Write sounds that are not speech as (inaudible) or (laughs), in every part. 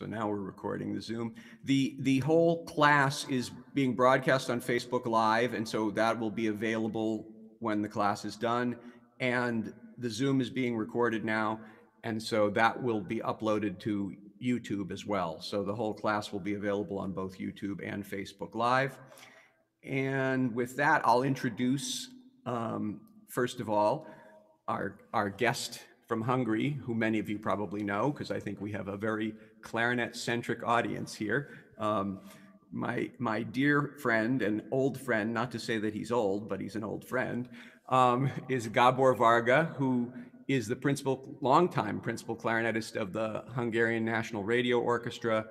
So now we're recording the Zoom. The the whole class is being broadcast on Facebook Live, and so that will be available when the class is done. And the Zoom is being recorded now, and so that will be uploaded to YouTube as well. So the whole class will be available on both YouTube and Facebook Live. And with that, I'll introduce, um, first of all, our, our guest from Hungary, who many of you probably know, because I think we have a very clarinet-centric audience here. Um, my, my dear friend and old friend, not to say that he's old, but he's an old friend, um, is Gabor Varga, who is the principal, longtime principal clarinetist of the Hungarian National Radio Orchestra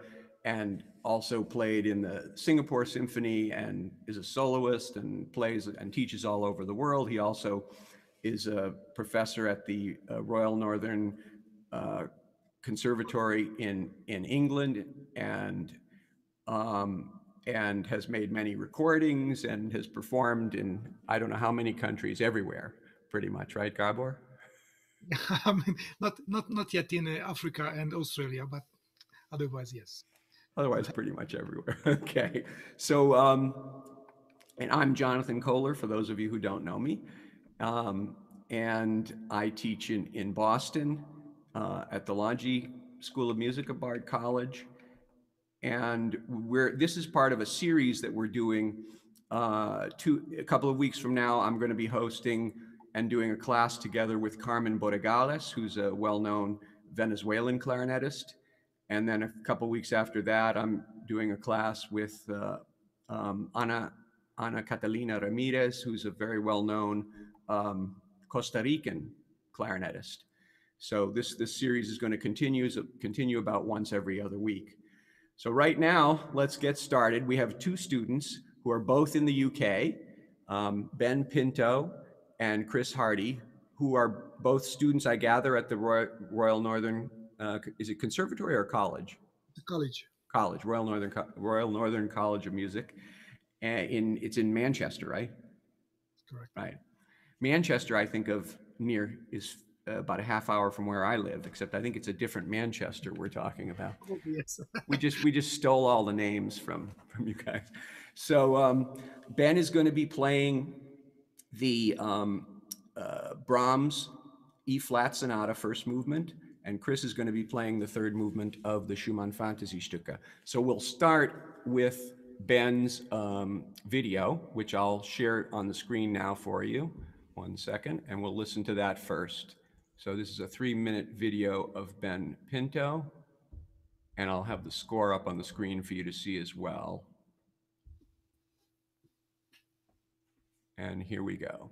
and also played in the Singapore Symphony and is a soloist and plays and teaches all over the world. He also is a professor at the uh, Royal Northern uh, Conservatory in, in England and, um, and has made many recordings and has performed in I don't know how many countries, everywhere, pretty much, right, Gabor? (laughs) I mean, not not not yet in uh, Africa and Australia, but otherwise, yes. Otherwise, pretty much everywhere. (laughs) okay, so um, and I'm Jonathan Cohler. For those of you who don't know me, um, and I teach in in Boston uh, at the Longy School of Music at Bard College, and we're this is part of a series that we're doing. Uh, two a couple of weeks from now, I'm going to be hosting and doing a class together with Carmen Borregales, who's a well-known Venezuelan clarinetist. And then a couple weeks after that, I'm doing a class with uh, um, Ana, Ana Catalina Ramirez, who's a very well-known um, Costa Rican clarinetist. So this, this series is going to continue, continue about once every other week. So right now, let's get started. We have two students who are both in the UK, um, Ben Pinto and Chris Hardy, who are both students, I gather, at the Royal, Royal Northern, uh, is it conservatory or college? College. College, Royal Northern, Royal Northern College of Music. And in, it's in Manchester, right? Correct. Right. Manchester, I think of near, is about a half hour from where I live, except I think it's a different Manchester we're talking about. (laughs) Yes. we just we just stole all the names from from you guys. So um, Ben is going to be playing the um, uh, Brahms E flat sonata first movement, and Chris is going to be playing the third movement of the Schumann Fantasiestücke. So we'll start with Ben's um, video, which I'll share on the screen now for you. One second, and we'll listen to that first. So this is a three minute video of Ben Pinto, and I'll have the score up on the screen for you to see as well. And here we go.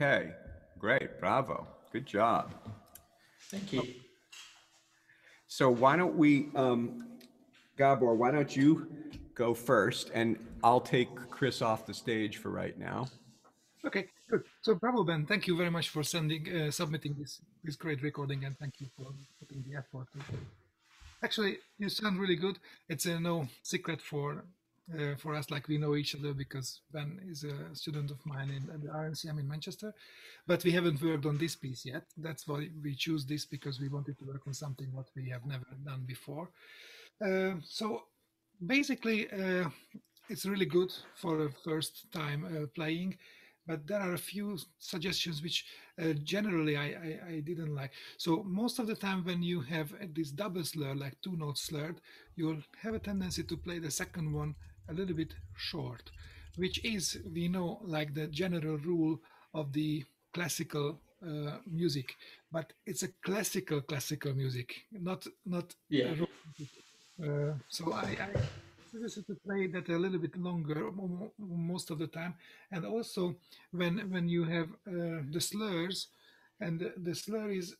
Okay, great, bravo, good job. Thank you. So why don't we, um, Gabor, why don't you go first and I'll take Chris off the stage for right now. Okay, good. So bravo, Ben. Thank you very much for sending, uh, submitting this this great recording, and thank you for putting the effort. Actually, you sound really good. It's uh, no secret for uh, for us, like we know each other because Ben is a student of mine in at the RNCM in Manchester, but we haven't worked on this piece yet. That's why we choose this because we wanted to work on something what we have never done before. Uh, so basically, uh, it's really good for a first time uh, playing but there are a few suggestions which uh, generally I, I, I, didn't like. So most of the time when you have this double slur, like two notes slurred, you'll have a tendency to play the second one a little bit short, which is, we know, like the general rule of the classical uh, music, but it's a classical classical music, not not yeah. Uh, so I, I suggested to play that a little bit longer most of the time, and also when when you have uh, the slurs, and the, the slur is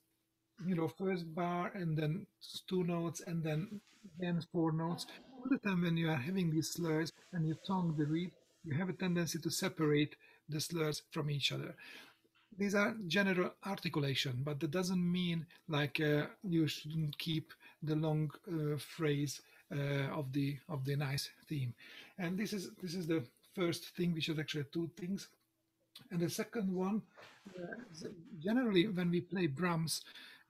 you know first bar and then two notes and then again four notes all the time when you are having these slurs and you tongue the reed you have a tendency to separate the slurs from each other these are general articulation but that doesn't mean like uh, you shouldn't keep the long uh, phrase uh, of the of the nice theme. And this is this is the first thing, which is actually two things. And the second one, uh, generally when we play Brahms,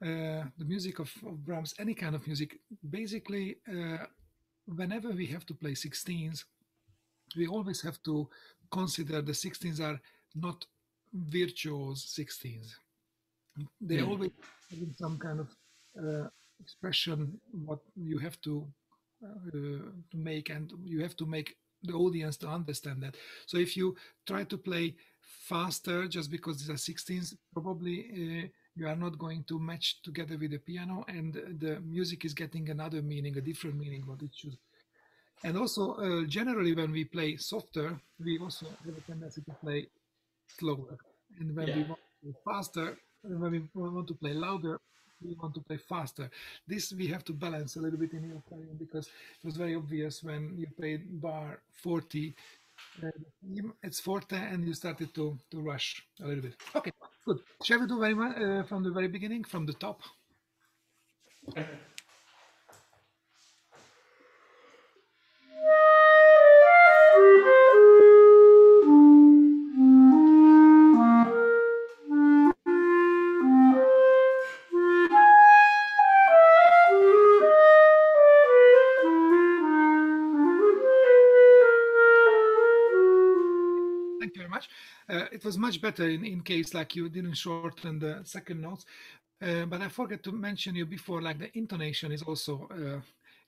uh, the music of, of, Brahms, any kind of music, basically, uh, whenever we have to play 16s, we always have to consider the 16s are not virtuose 16s. They mm. always have some kind of uh, expression what you have to uh, to make and you have to make the audience to understand that so if you try to play faster just because these are 16s probably uh, you are not going to match together with the piano and the music is getting another meaning a different meaning what it should and also uh, generally when we play softer we also have a tendency to play slower and when yeah. we want to play faster when we want to play louder we want to play faster. This we have to balance a little bit in your playing because it was very obvious when you played bar 40, uh, it's forte and you started to, to rush a little bit. Okay, good. Shall we do very much uh, from the very beginning, from the top? (laughs) it was much better in, in case like you didn't shorten the second notes. Uh, but I forgot to mention you before, like the intonation is also uh,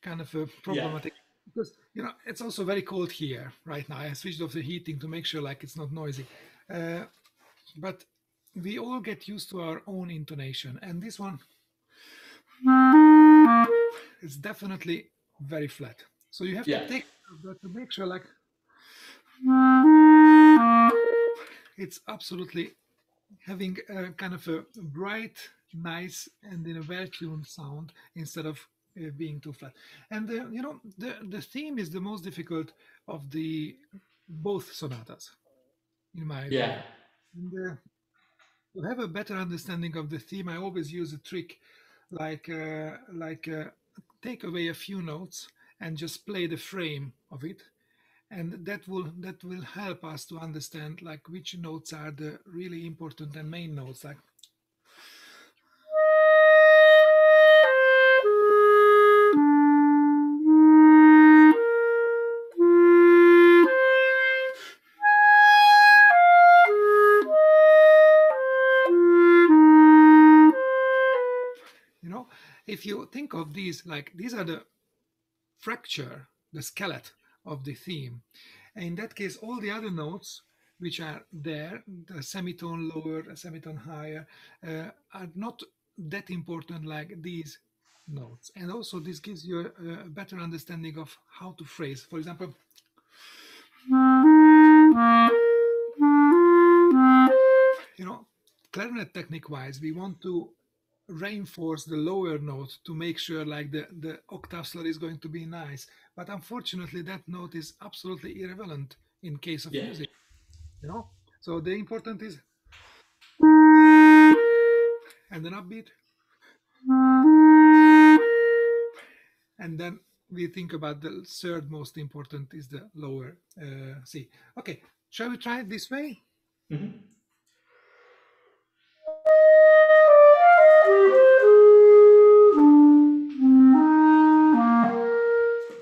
kind of a problematic yeah. because you know it's also very cold here right now. I switched off the heating to make sure like it's not noisy. Uh, but we all get used to our own intonation, and this one is definitely very flat. So you have yeah. to take to make sure like it's absolutely having a kind of a bright, nice, and in a well-tuned sound instead of uh, being too flat. And uh, you know, the the theme is the most difficult of the both sonatas, in my opinion. Yeah. And, uh, to have a better understanding of the theme, I always use a trick, like uh, like uh, take away a few notes and just play the frame of it and that will that will help us to understand like which notes are the really important and main notes like you know if you think of these like these are the fracture the skeleton of the theme. And in that case, all the other notes which are there, the semitone lower, a semitone higher, uh, are not that important like these notes. And also this gives you a, a better understanding of how to phrase. For example, you know, clarinet technique wise, we want to reinforce the lower note to make sure like the, the octave slur is going to be nice. But unfortunately, that note is absolutely irrelevant in case of Yeah. music. You know? So the important is and then upbeat. And then we think about the third most important is the lower uh, C. Okay, shall we try it this way? Mhm.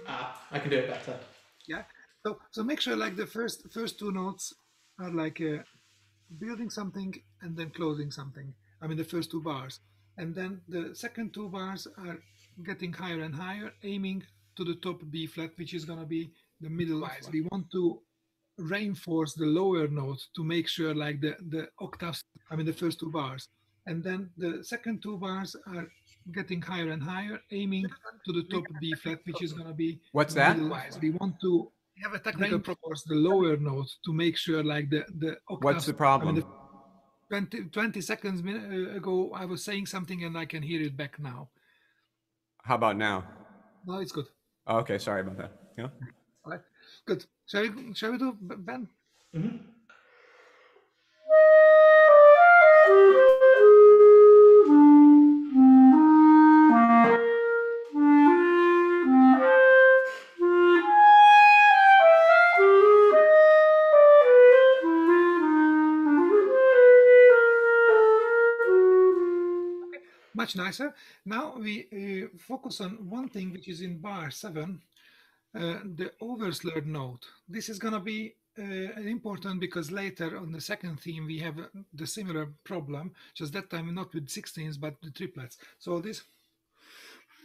Ah, I can do it better. Yeah. So so make sure like the first first two notes are like uh, building something and then closing something. I mean the first two bars, and then the second two bars are getting higher and higher, aiming to the top B flat, which is gonna be the middle. Wise. We want to reinforce the lower note to make sure like the the octaves. I mean the first two bars, and then the second two bars are getting higher and higher, aiming to the top B flat, which is gonna be What's that? wise. We want to have a technical proportion, the lower note to make sure like the the What's the problem? I mean, the 20, 20 seconds uh, ago I was saying something and I can hear it back now. How about now? Now it's good. Oh, okay, sorry about that. Yeah. All right, good. Shall we shall we do B- Ben? Mhm. Much nicer. Now we uh, focus on one thing which is in bar seven, uh, the overslurred note. This is gonna be uh, important because later on the second theme we have the similar problem, just that time not with 16s but the triplets. So this,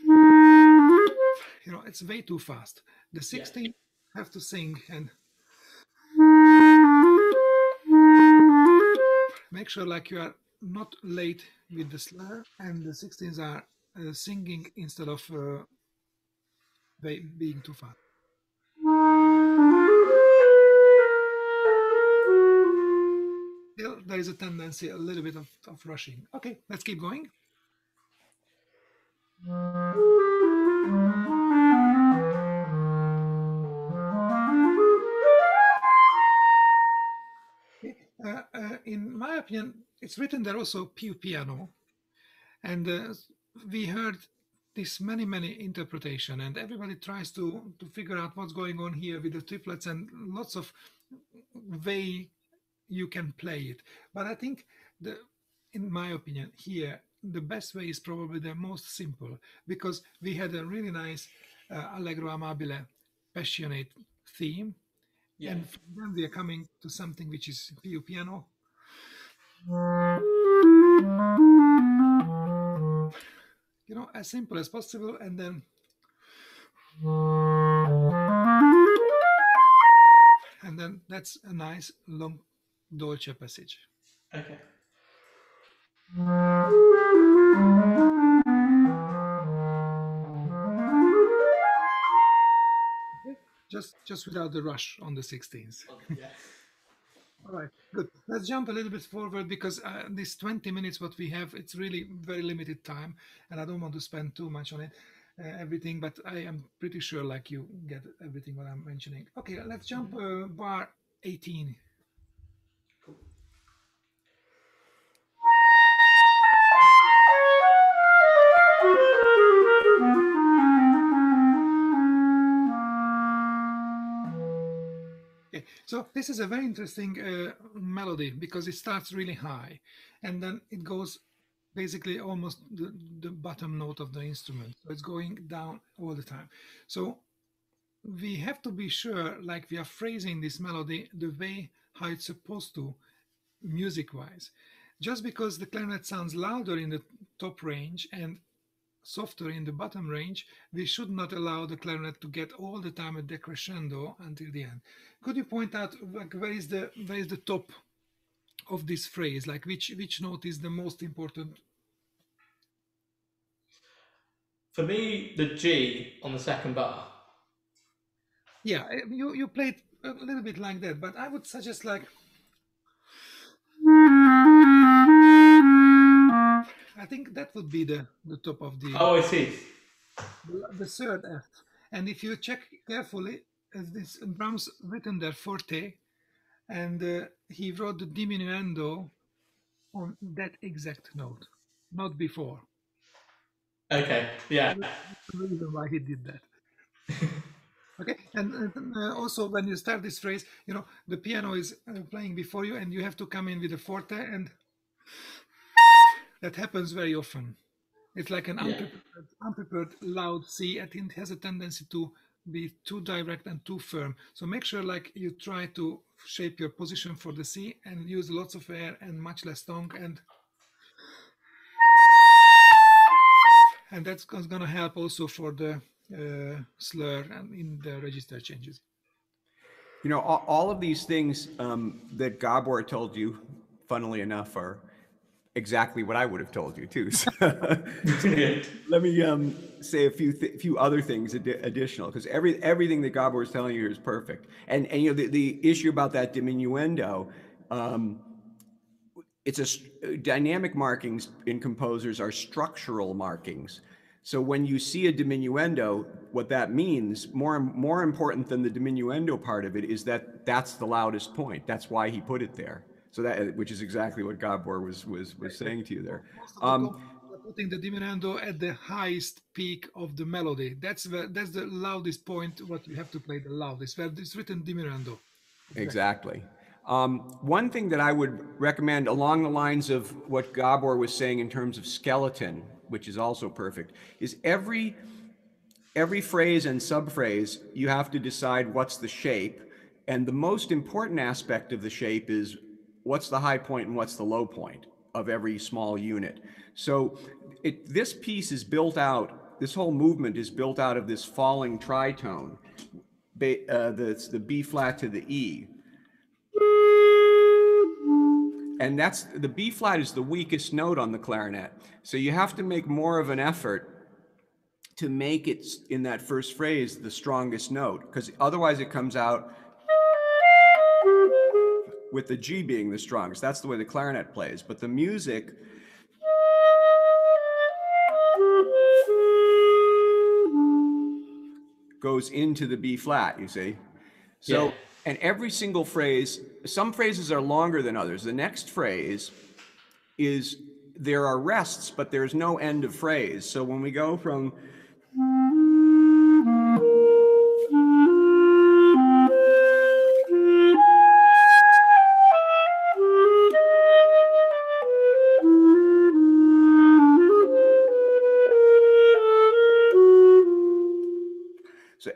you know, it's way too fast. The 16 have to sing and make sure like you are not late with the slur and the 16s are uh, singing instead of uh, being too fast. Still, there is a tendency, a little bit of, of rushing. Okay, let's keep going. (laughs) Uh, uh, in my opinion, it's written there also piano, and uh, we heard this many many interpretation, and everybody tries to to figure out what's going on here with the triplets and lots of way you can play it. But I think the, in my opinion, here the best way is probably the most simple because we had a really nice uh, allegro amabile, passionate theme Yeah. and then we are coming to something which is piano. You know, as simple as possible, and then and then that's a nice long dolce passage. Okay. Just just without the rush on the 16th. Yeah. (laughs) All right, good. Let's jump a little bit forward because uh, this 20 minutes what we have, it's really very limited time, and I don't want to spend too much on it, uh, everything. But I am pretty sure, like you get everything what I'm mentioning. Okay, let's jump uh, bar 18. So this is a very interesting uh, melody because it starts really high and then it goes basically almost the, the bottom note of the instrument. So it's going down all the time. So we have to be sure, like we are phrasing this melody the way how it's supposed to, music wise. Just because the clarinet sounds louder in the top range and softer in the bottom range, we should not allow the clarinet to get all the time a decrescendo until the end. Could you point out like where is the where is the top of this phrase? Like which which note is the most important? For me, the G on the second bar. Yeah, you you played a little bit like that, but I would suggest like I think that would be the the top of the Oh, I see. the, the third F. And if you check carefully, uh, this Brahms written there forte, and uh, he wrote the diminuendo on that exact note, not before. Okay. Yeah. the reason why he did that. (laughs) okay, and, and, uh, also when you start this phrase, you know the piano is uh, playing before you, and you have to come in with a forte, and that happens very often. It's like an Yeah. unprepared, unprepared loud C, and it has a tendency to be too direct and too firm. So make sure, like you try to shape your position for the C and use lots of air and much less tongue, and and that's going to help also for the uh, slur and in the register changes. You know, all, all of these things um, that Gabor told you, funnily enough, are exactly what I would have told you too. So, (laughs) let me um, say a few th- few other things addi- additional because every everything that Gabor is telling you is perfect. And and you know the, the issue about that diminuendo, um, it's a dynamic markings in composers are structural markings. So when you see a diminuendo, what that means, more more important than the diminuendo part of it, is that that's the loudest point. That's why he put it there. So that, which is exactly what Gabor was was was saying to you there. Um, putting the diminuendo at the highest peak of the melody. That's the that's the loudest point. What you have to play the loudest. Well, it's written diminuendo. Exactly. Um, one thing that I would recommend along the lines of what Gabor was saying in terms of skeleton, which is also perfect, is every every phrase and subphrase you have to decide what's the shape, and the most important aspect of the shape is what's the high point and what's the low point of every small unit. So it, this piece is built out. This whole movement is built out of this falling tritone. Ba- uh, that's the B flat to the E. And that's the B flat is the weakest note on the clarinet. So you have to make more of an effort to make it in that first phrase the strongest note, because otherwise it comes out with the G being the strongest. That's the way the clarinet plays. But the music goes into the B flat, you see? So, Yeah. and every single phrase, some phrases are longer than others. The next phrase is there are rests, but there's no end of phrase. So when we go from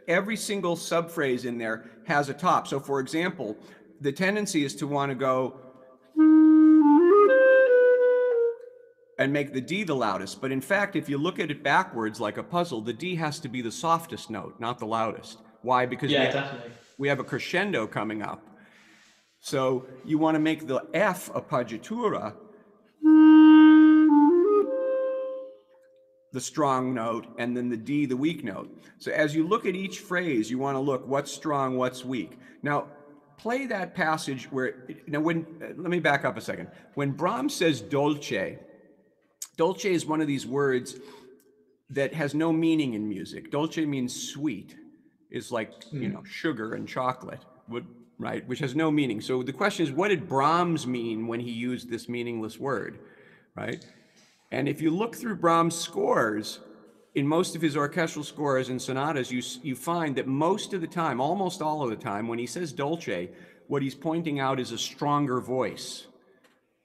every single subphrase in there has a top. So for example, the tendency is to want to go and make the D the loudest. But in fact, if you look at it backwards like a puzzle, the D has to be the softest note, not the loudest. Why? Because Yeah, we, definitely. we have a crescendo coming up. So you want to make the F appoggiatura, the strong note, and then the D the weak note. So as you look at each phrase, you want to look what's strong, what's weak. Now, play that passage where now when let me back up a second. When Brahms says dolce, dolce is one of these words that has no meaning in music. Dolce means sweet. It's like, you hmm. know, sugar and chocolate, right, which has no meaning. So the question is what did Brahms mean when he used this meaningless word, right? And if you look through Brahms' scores, in most of his orchestral scores and sonatas, you, you find that most of the time, almost all of the time, when he says dolce, what he's pointing out is a stronger voice.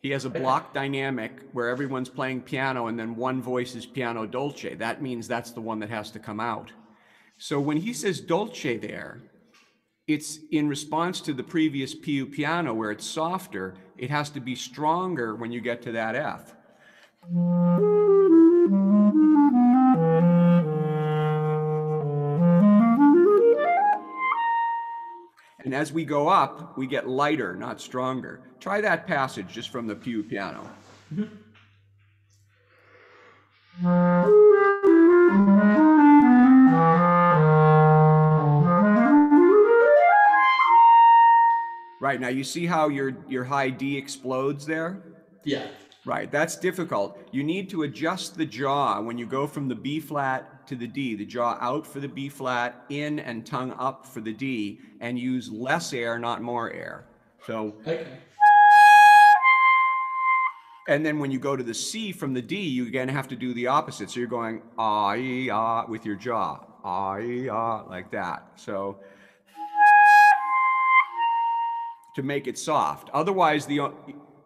He has a block dynamic where everyone's playing piano and then one voice is piano dolce. That means that's the one that has to come out. So when he says dolce there, it's in response to the previous piu piano where it's softer. It has to be stronger when you get to that F. And as we go up, we get lighter, not stronger. Try that passage just from the piu piano. Right now, you see how your your high D explodes there. Yeah. Right, that's difficult. You need to adjust the jaw when you go from the B flat to the D, the jaw out for the B flat, in and tongue up for the D, and use less air, not more air. So, Okay. and then when you go to the C from the D, you again have to do the opposite. So you're going ah, ee, ah with your jaw, ah, ee, ah, like that. So to make it soft. Otherwise, the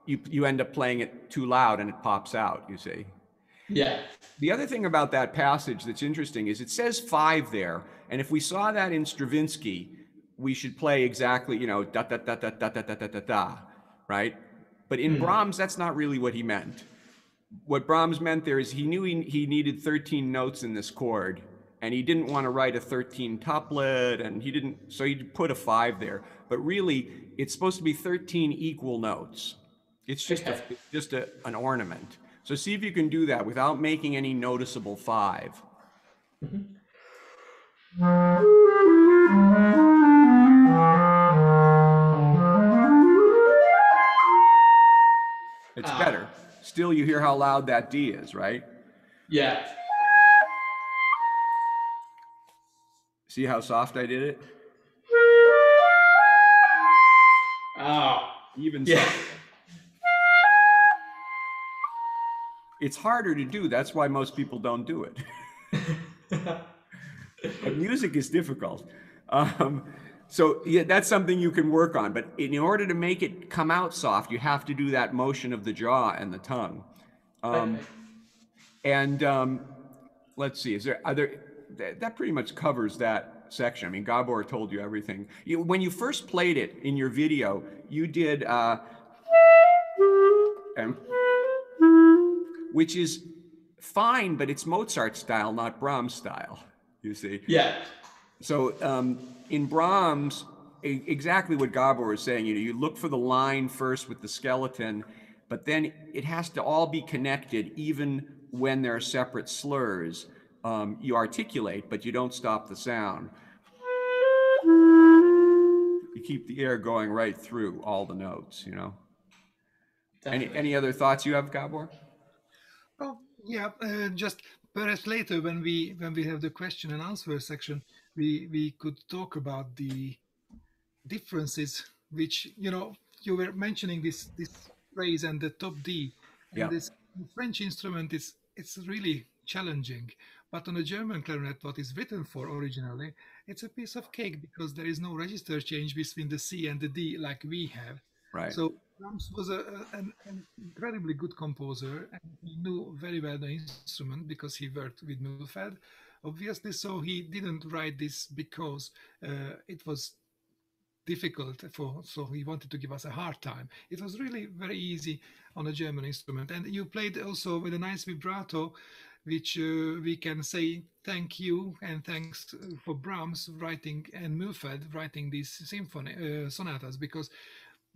you you end up playing it too loud and it pops out. You see. Yeah. The other thing about that passage that's interesting is it says five there, and if we saw that in Stravinsky, we should play exactly, you know, da da da da da da da da da da, right? But in Brahms, that's not really what he meant. What Brahms meant there is he knew he, he needed 13 notes in this chord, and he didn't want to write a 13 tuplet, and he didn't, so he put a five there. But really, it's supposed to be 13 equal notes. It's just a, it's just a, an ornament. So see if you can do that without making any noticeable five. It's Ah. better. Still, you hear how loud that D is, right? Yeah. See how soft I did it? Oh. Even Yeah. softer. It's harder to do. That's why most people don't do it. (laughs) but music is difficult. Um, so yeah, that's something you can work on. But in order to make it come out soft, you have to do that motion of the jaw and the tongue. Um, and um, let's see, is there other? That, that pretty much covers that section. I mean, Gabor told you everything. You, when you first played it in your video, you did, uh, and, which is fine, but it's Mozart style, not Brahms style. You see. Yeah. So um, in Brahms, exactly what Gabor was saying. You know, you look for the line first with the skeleton, but then it has to all be connected, even when there are separate slurs. Um, you articulate, but you don't stop the sound. You keep the air going right through all the notes. You know. Any any other thoughts you have, Gabor? Oh, yeah. Uh, just perhaps later when we when we have the question and answer section, we we could talk about the differences which you know you were mentioning this this phrase and the top D. And Yeah. this French instrument is it's really challenging. But on a German clarinet, what is written for originally, it's a piece of cake because there is no register change between the C and the D like we have. Right. So Brahms was a, an, an incredibly good composer, and he knew very well the instrument because he worked with Mühlfeld, obviously. So he didn't write this because uh, it was difficult for. So he wanted to give us a hard time. It was really very easy on a German instrument, and you played also with a nice vibrato. Which uh, we can say thank you and thanks for Brahms writing and Mühlfeld writing these symphony uh, sonatas because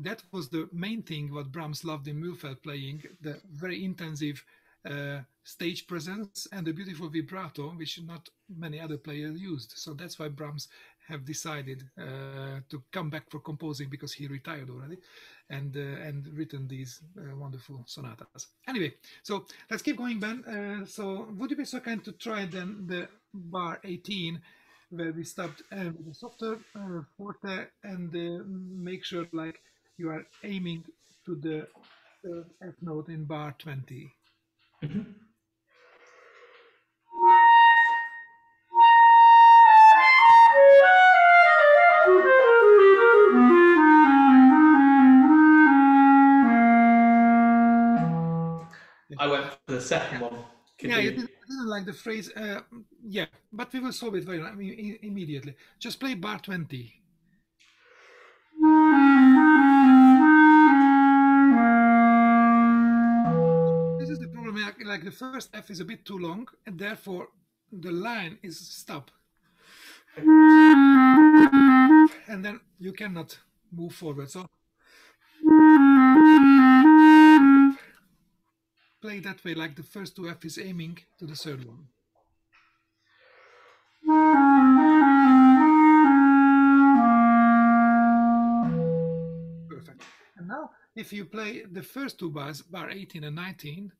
that was the main thing what Brahms loved in Mühlfeld playing the very intensive uh, stage presence and the beautiful vibrato which not many other players used. So that's why Brahms have decided uh, to come back for composing because he retired already and uh, and written these uh, wonderful sonatas. Anyway so let's keep going Ben. Uh, so would you be so kind to try then the bar 18 where we stopped with the softer uh, forte and make sure like you are aiming to the uh, F note in bar 20. I went for the second one. Could yeah, you- you didn't, didn't like the phrase. Uh, yeah, but we will solve it very I mean, i- immediately. Just play bar 20. Like, the first F is a bit too long, and therefore the line is stop. And then you cannot move forward. So play that way, like the first two F is aiming to the third one. Perfect. And now, if you play the first two bars, bar 18 and 19,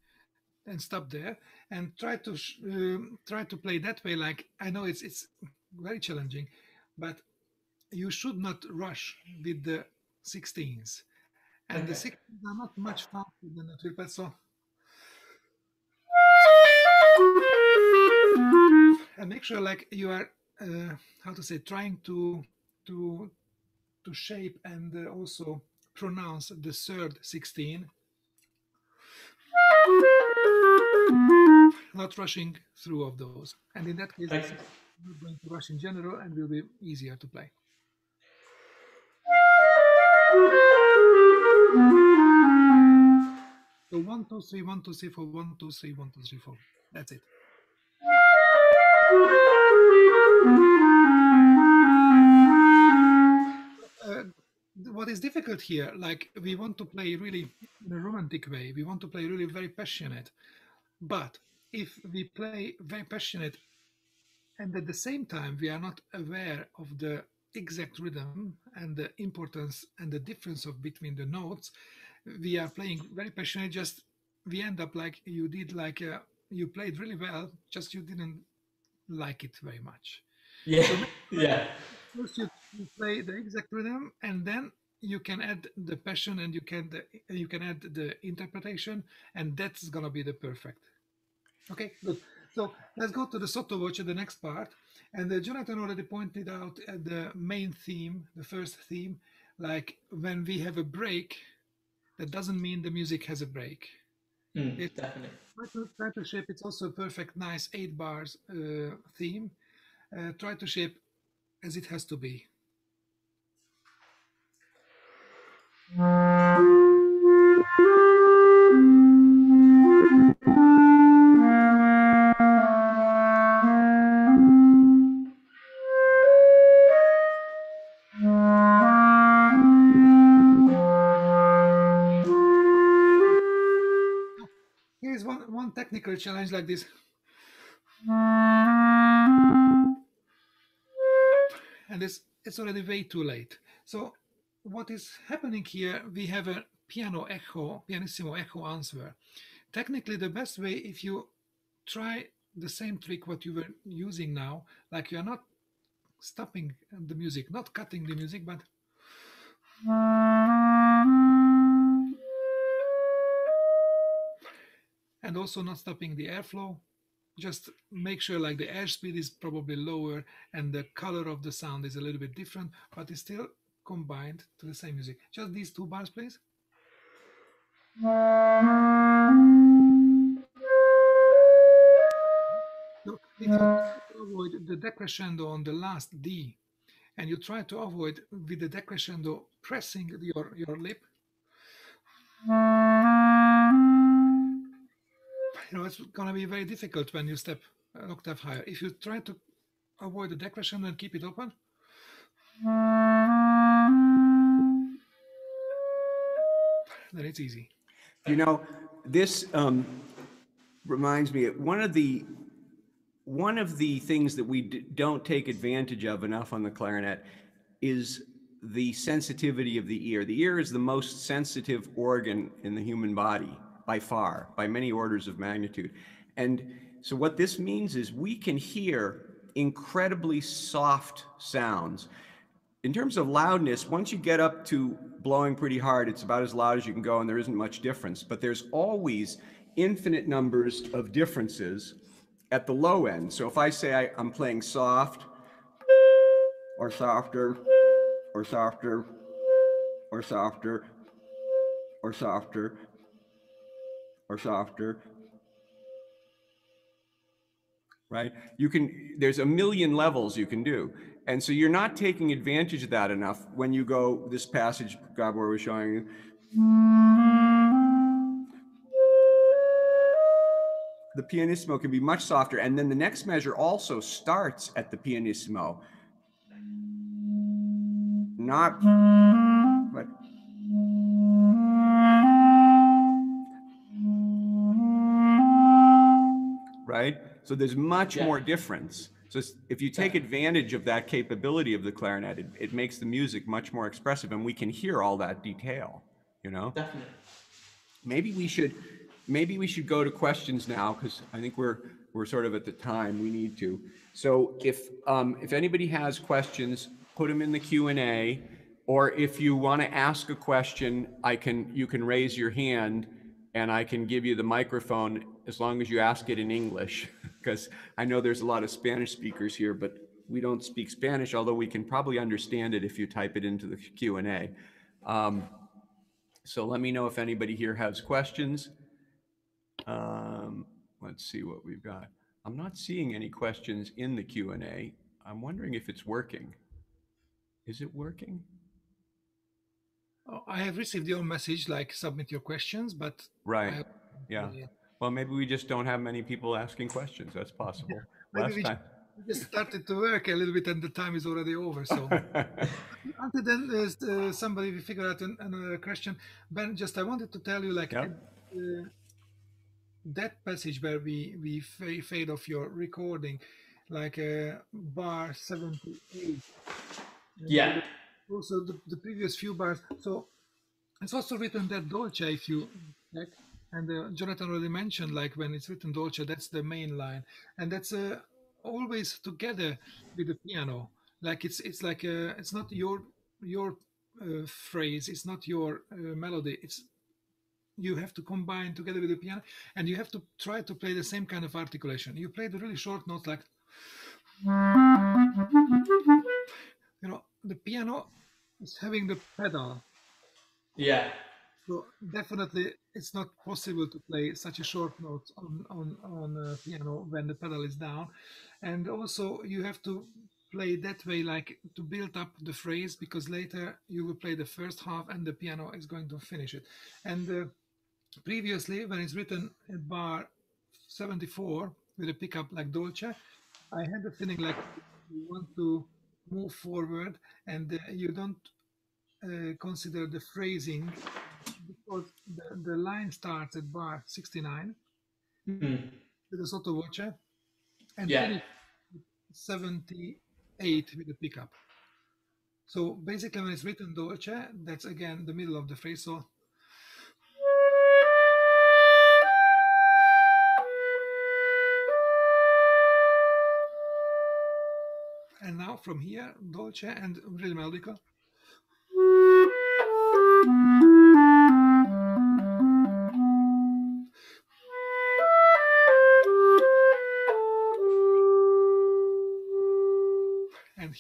and stop there, and try to sh- um, try to play that way. Like I know it's it's very challenging, but you should not rush with the 16s, and the Okay. 16s are not much faster than the triple. So. And make sure, like you are, uh, how to say, trying to to to shape and uh, also pronounce the third 16 not rushing through of those. And in that case Thanks. not going to rush in general and will be easier to play. So one two three one two three four one two three one two three four. That's it what is difficult here like we want to play really in a romantic way. We want to play really very passionate. But if we play very passionate and at the same time we are not aware of the exact rhythm and the importance and the difference of between the notes we are playing very passionate. Just we end up like you did like uh, you played really well just you didn't like it very much. Yeah, (laughs) yeah, first you, you play the exact rhythm and then you can add the passion and you can the, you can add the interpretation and that's gonna be the perfect. Okay good. So let's go to the sottovoce the next part. And uh, jonathan already pointed out at the main theme the first theme like when we have a break that doesn't mean the music has a break. Mm, It- definitely. try to, try to shape it's also a perfect nice eight bars uh, theme. Uh, try to shape as it has to be here's one one technical challenge like this. And it's it's already way too late. So what is happening here we have a piano echo pianissimo echo answer. Technically the best way if you try the same trick what you were using now like you are not stopping the music not cutting the music but and also not stopping the airflow. Just make sure like the airspeed is probably lower and the color of the sound is a little bit different but it's still combined to the same music. Just these two bars please. So if you avoid the decrescendo on the last d and you try to avoid with the decrescendo pressing your, your lip. You know, it's going to be very difficult when you step an octave higher. If you try to avoid the decrescendo and keep it open, then it's easy. You know, this um, reminds me, one of the, one of the things that we d- don't take advantage of enough on the clarinet is the sensitivity of the ear. The ear is the most sensitive organ in the human body by far, by many orders of magnitude. And so what this means is we can hear incredibly soft sounds. In terms of loudness, once you get up to blowing pretty hard, it's about as loud as you can go, and there isn't much difference. But there's always infinite numbers of differences at the low end. So if I say I, I'm playing soft, or softer, or softer, or softer, or softer, or softer, right? You can, there's a million levels you can do. And so you're not taking advantage of that enough when you go, this passage Gabor was showing you. The pianissimo can be much softer. And then the next measure also starts at the pianissimo. Not, but right? So there's much Yeah. more difference. So if you take advantage of that capability of the clarinet, it, it makes the music much more expressive and we can hear all that detail. you know? Definitely. Maybe we should, maybe we should go to questions now because I think we're, we're sort of at the time we need to. So if, um, if anybody has questions, put them in the Q and A. Or if you want to ask a question, I can, you can raise your hand and I can give you the microphone as long as you ask it in English. (laughs) Because I know there's a lot of Spanish speakers here, but we don't speak Spanish, although we can probably understand it if you type it into the Q and A. Um, so let me know if anybody here has questions. Um, let's see what we've got. I'm not seeing any questions in the Q&A. I'm wondering if it's working. Is it working? Oh, I have received your message, like submit your questions, but Right. Yeah. yeah. Well, maybe we just don't have many people asking questions. That's possible. Maybe Last we time. We just started to work a little bit, and the time is already over. So (laughs) until then, there's uh, somebody we figure out an, another question. Ben, just I wanted to tell you, like Yeah. uh, that passage where we we fa- fade off your recording, like uh, bar seventy eight. Yeah. Also, the, the previous few bars. So it's also written that dolce if you check. And uh, Jonathan already mentioned, like when it's written dolce, that's the main line, and that's uh, always together with the piano. Like it's it's like uh, it's not your your uh, phrase, it's not your uh, melody. It's you have to combine together with the piano, and you have to try to play the same kind of articulation. You play the really short notes, like you know, the piano is having the pedal Yeah. So definitely, it's not possible to play such a short note on on on piano when the pedal is down, and also you have to play that way, like to build up the phrase, because later you will play the first half and the piano is going to finish it. And uh, previously, when it's written at bar 74 with a pickup like Dolce, I had the feeling like you want to move forward and uh, you don't uh, consider the phrasing the, the line starts at bar 69 Mm. with a sotto voce and Yeah. 78 with the pickup. So basically, when it's written dolce, that's again the middle of the phrase. So and now from here, dolce and really melodica.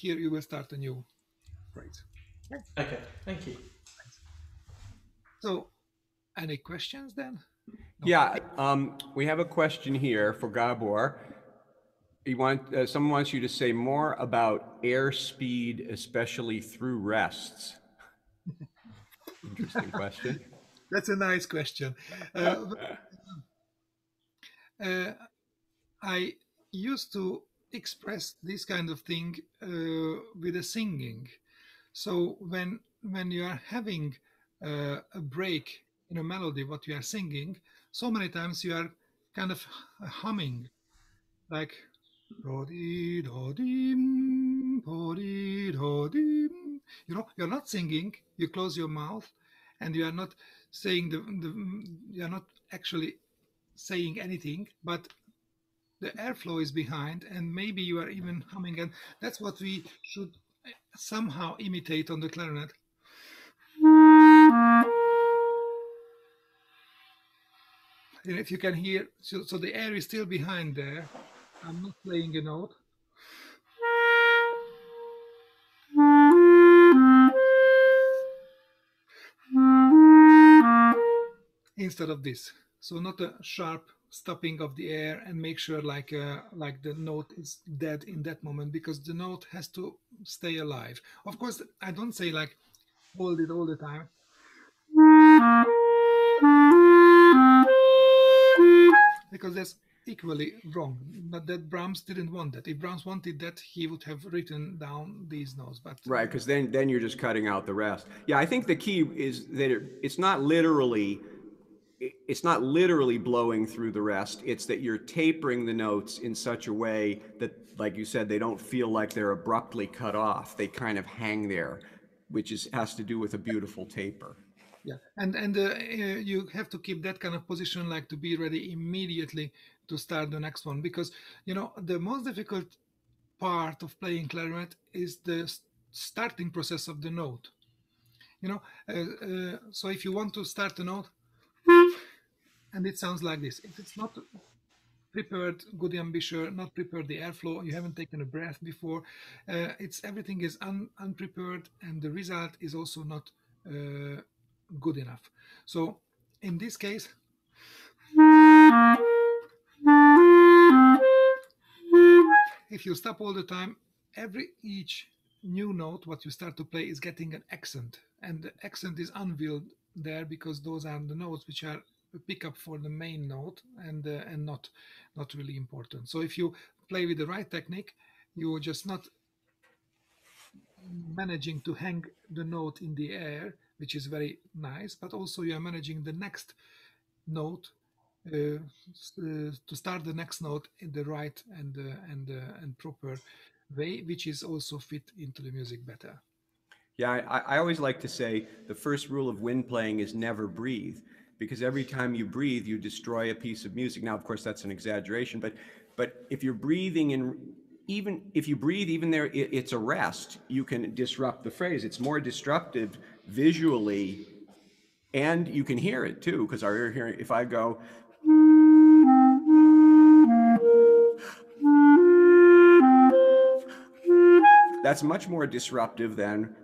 Here you will start a new phrase. Okay. Thank you. So, any questions then? Yeah, um, we have a question here for Gabor. He want, uh, someone wants you to say more about airspeed, especially through rests. (laughs) Interesting question. That's a nice question. Uh, (laughs) uh, I used to express this kind of thing uh, with a singing. So when when you are having uh, a break in a melody, what you are singing, so many times you are kind of humming, like you know, you're not singing. You close your mouth, and you are not saying the, the you are not actually saying anything, but the airflow is behind, and maybe you are even humming, and that's what we should eh, somehow imitate on the clarinet. And if you can hear, so, so the air is still behind there. I'm not playing a note. Instead of this, so not a sharp stopping of the air and make sure like uh, like the note is dead in that moment because the note has to stay alive. Of course, I don't say like hold it all the time. Because that's equally wrong. But that Brahms didn't want that. If Brahms wanted that, he would have written down these notes. But Right, because then then you're just cutting out the rest. Yeah, I think the key is that it, it's not literally it- it's not literally blowing through the rest. It's that you're tapering the notes in such a way that, like you said, they don't feel like they're abruptly cut off. They kind of hang there, which is has to do with a beautiful taper. yeah and and uh, uh, you have to keep that kind of position like to be ready immediately to start the next one because you know the most difficult part of playing clarinet is the starting process of the note you know uh, uh, so if you want to start a note and it sounds like this. If it's not prepared good embouchure not prepared the airflow you haven't taken a breath before uh, it's everything is un, unprepared and the result is also not uh, good enough. So in this case if you stop all the time every each new note what you start to play is getting an accent. And the accent is unveiled there because those are the notes which are pickup for the main note and uh, and not not really important. So if you play with the right technique you're just not managing to hang the note in the air which is very nice but also you are managing the next note uh, uh, to start the next note in the right and uh, and uh, and proper way which is also fit into the music better. Yeah, I, I always like to say the first rule of wind playing is never breathe, because every time you breathe, you destroy a piece of music. Now, of course, that's an exaggeration, but but if you're breathing in, even if you breathe, even there, it, it's a rest. You can disrupt the phrase. It's more disruptive visually, and you can hear it too, because our ear hearing. If I go. That's much more disruptive than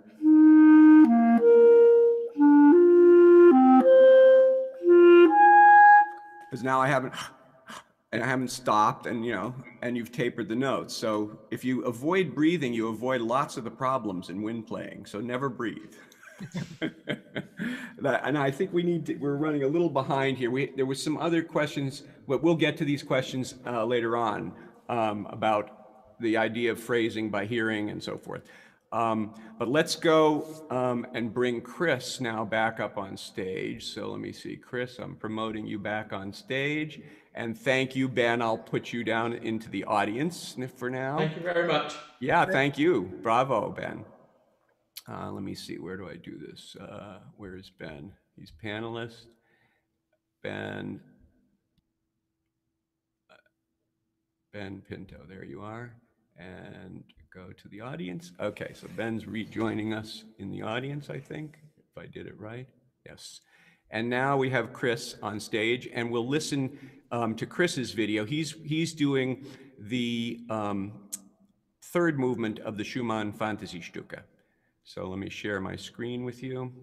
because now I haven't (sighs) and I haven't stopped and you know and you've tapered the notes. So if you avoid breathing, you avoid lots of the problems in wind playing. So never breathe. (laughs) that, and I think we need to, we're running a little behind here. We there was some other questions, but we'll get to these questions uh, later on um, about the idea of phrasing by hearing and so forth. Um, but let's go um, and bring Chris now back up on stage. So let me see, Chris, I'm promoting you back on stage. And thank you, Ben. I'll put you down into the audience for now. Thank you very much. Yeah, thank you. Bravo, Ben. Uh, let me see, where do I do this? Uh, where is Ben? He's panelist. Ben. uh, Ben Pinto, there you are. And go to the audience. Okay, so Ben's rejoining us in the audience, I think, if I did it right. Yes. And now we have Chris on stage, and we'll listen um, to Chris's video. He's he's doing the um, third movement of the Schumann Fantasiestücke. So let me share my screen with you.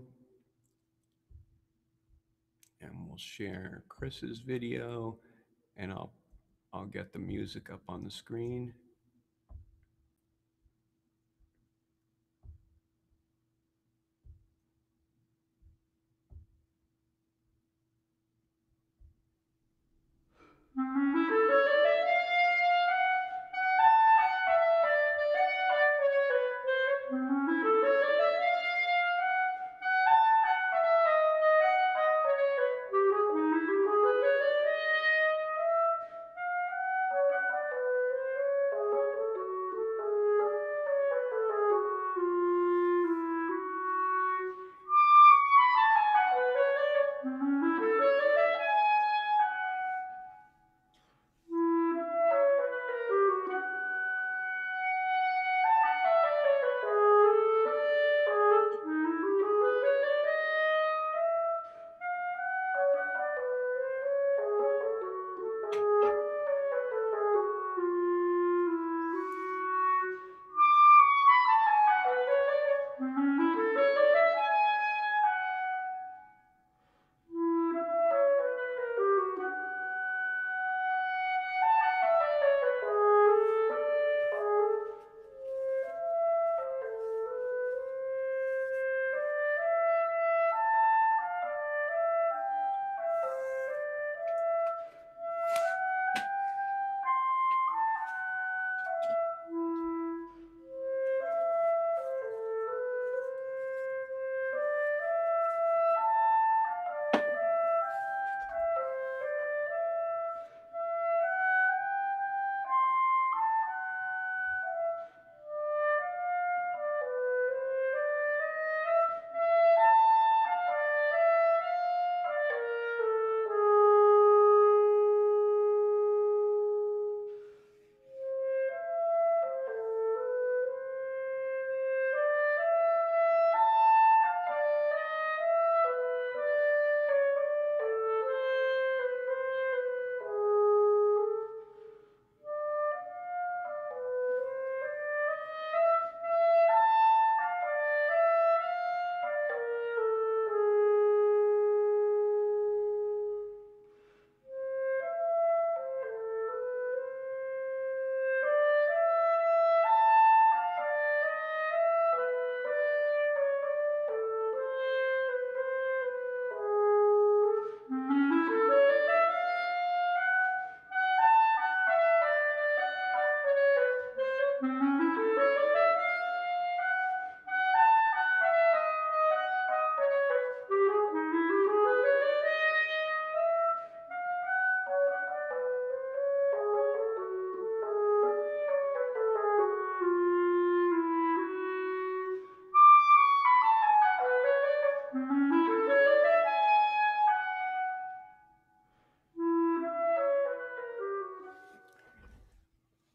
And we'll share Chris's video, and I'll I'll get the music up on the screen. Mm-hmm.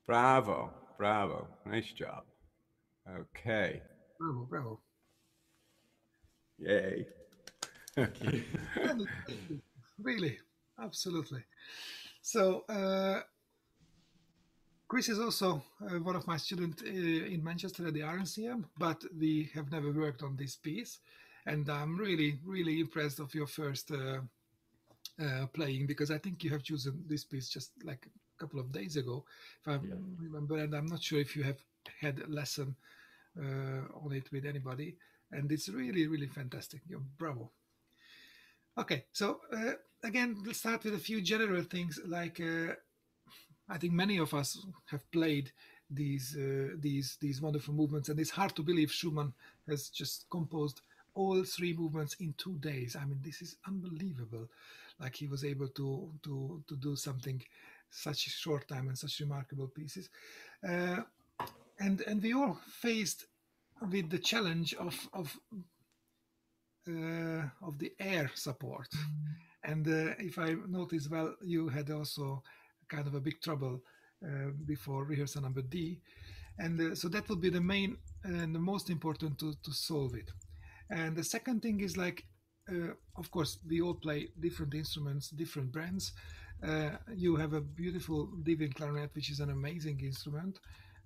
Bravo, bravo. Nice job. Okay. Bravo, bravo. Yay. really, absolutely. So, uh, Chris is also uh, one of my students uh, in Manchester at the RNCM, but we have never worked on this piece. And I'm really, really impressed of your first uh, uh, playing because I think you have chosen this piece just like couple of days ago, if I Yeah. remember. And I'm not sure if you have had a lesson uh, on it with anybody. And it's really, really fantastic. You're bravo. Okay, so uh, again, let's start with a few general things. Like uh, I think many of us have played these uh, these these wonderful movements, and it's hard to believe Schumann has just composed all three movements in two days. I mean, this is unbelievable. Like he was able to to to do something such a short time and such remarkable pieces, uh, and and we all faced with the challenge of of uh, of the air support. And uh, if I notice well, you had also kind of a big trouble uh, before rehearsal number D, and uh, so that would be the main and the most important to to solve it. And the second thing is like, uh, of course, we all play different instruments, different brands. Uh, you have a beautiful Devian clarinet, which is an amazing instrument,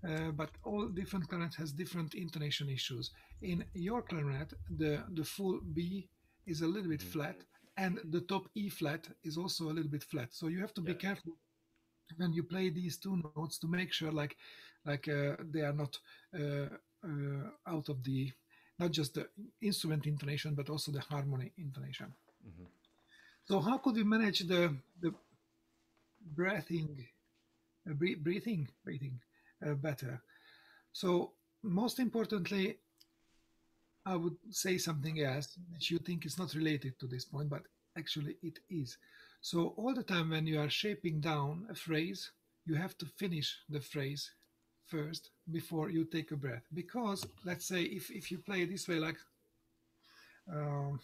uh, but all different clarinets has different intonation issues. In your clarinet, the the full B is a little bit flat, and the top E flat is also a little bit flat. So you have to be careful when you play these two notes to make sure, like, like uh, they are not uh, uh, out of the not just the instrument intonation, but also the harmony intonation. Mhm. So how could we manage the the breathing, uh, breathing, breathing uh, better? So most importantly, I would say something else which you think is not related to this point, but actually it is. So all the time when you are shaping down a phrase, you have to finish the phrase first before you take a breath. Because let's say if, if you play this way, like um,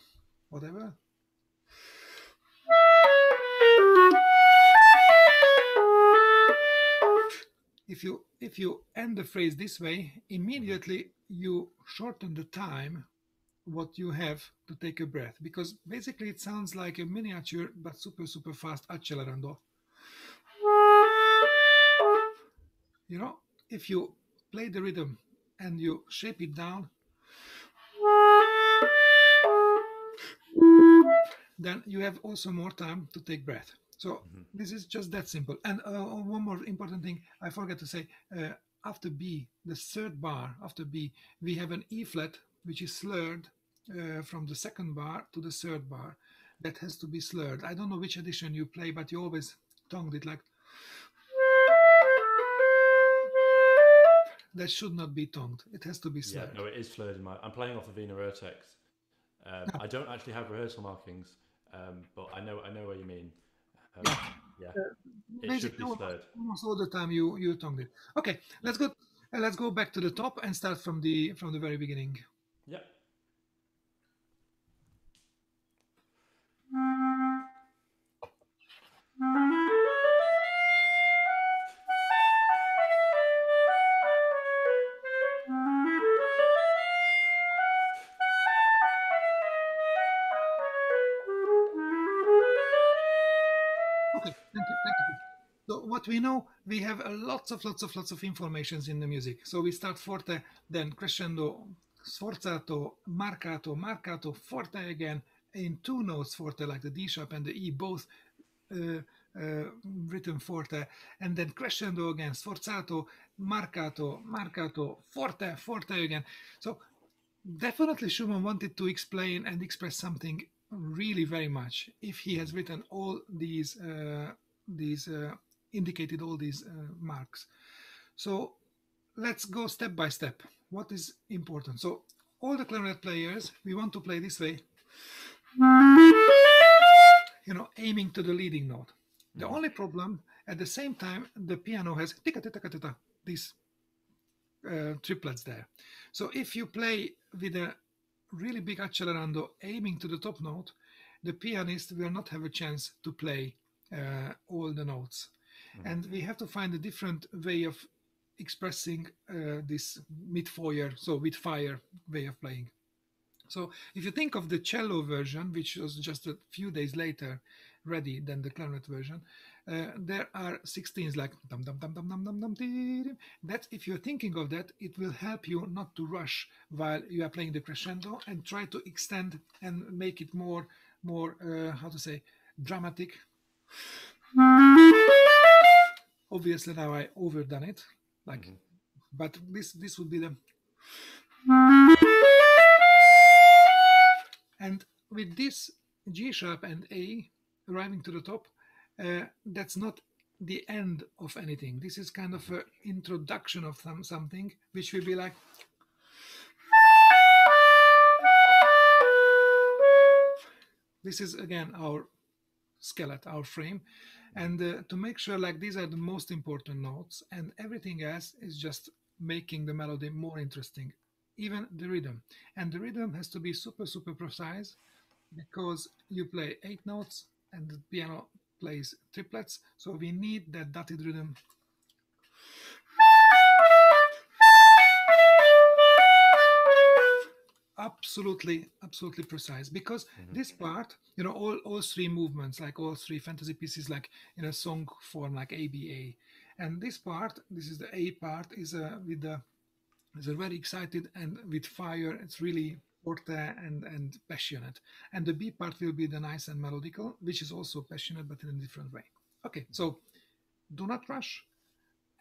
whatever. If you if you end the phrase this way, immediately you shorten the time what you have to take a breath because basically it sounds like a miniature but super super fast accelerando. You know, if you play the rhythm and you shape it down, then you have also more time to take breath. So this is just that simple. And uh, one more important thing I forgot to say: uh, after B, the third bar after B, we have an E flat which is slurred uh, from the second bar to the third bar. That has to be slurred. I don't know which edition you play, but you always tongued it like. That should not be tongued. It has to be Yeah, slurred. no, it is slurred in my. I'm playing off of Wiener Urtext. Um, I don't actually have rehearsal markings, um, but I know I know what you mean. Um, yeah, it should Basically, be slurred. almost all the time you you tongued it. Okay, let's go. uh, let's go back to the top and start from the from the very beginning. Yep. We know, we have lots of lots of lots of informations in the music. So we start forte, then crescendo, sforzato, marcato, marcato, forte again, in two notes forte like the D sharp and the E both uh, uh, written forte, and then crescendo again, sforzato, marcato, marcato, forte, forte again. So definitely Schumann wanted to explain and express something really very much if he has written all these uh, these uh, indicated all these uh, marks. So let's go step by step. What is important? So all the clarinet players we want to play this way. You know aiming to the leading note. The only problem at the same time the piano has tika tika tika, these uh, triplets there. So if you play with a really big accelerando aiming to the top note, the pianist will not have a chance to play uh, all the notes. And we have to find a different way of expressing uh, this mit Feuer, so with fire way of playing. So if you think of the cello version, which was just a few days later ready than the clarinet version, uh, there are 16s like dum dum dum dum dum dum dum. dee, dee. That if you're thinking of that, it will help you not to rush while you are playing the crescendo and try to extend and make it more more uh, how to say dramatic. (laughs) Obviously now I overdone it, like, but this this would be the and with this G sharp and A arriving to the top, uh, that's not the end of anything. This is kind of an introduction of some, something which will be like. This is again our skeleton, our frame, and uh, to make sure like these are the most important notes, and everything else is just making the melody more interesting even the rhythm. And the rhythm has to be super, super precise because you play eight notes and the piano plays triplets. So we need that dotted rhythm. Absolutely, absolutely precise because this part, you know, all, all three movements, like all three fantasy pieces, like in a song form, like ABA. And this part, this is the A part, is uh, with the is a very excited and with fire. It's really forte and, and passionate. And the B part will be the nice and melodical, which is also passionate but in a different way. Okay, so do not rush.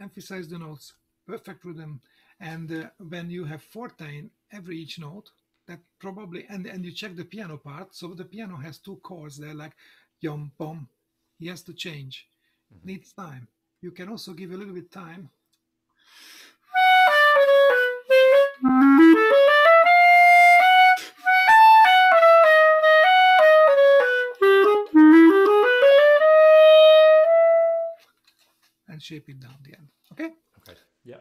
Emphasize the notes, perfect rhythm. And uh, when you have forte in every each note, that probably and and you check the piano part. So the piano has two chords there, like yom bom. He has to change. Mm-hmm. Needs time. You can also give a little bit time and shape it down the end. Okay? Okay. Yeah.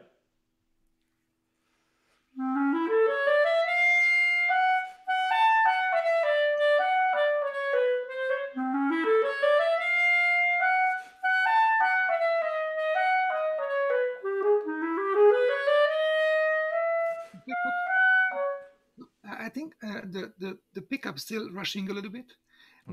Still rushing a little bit.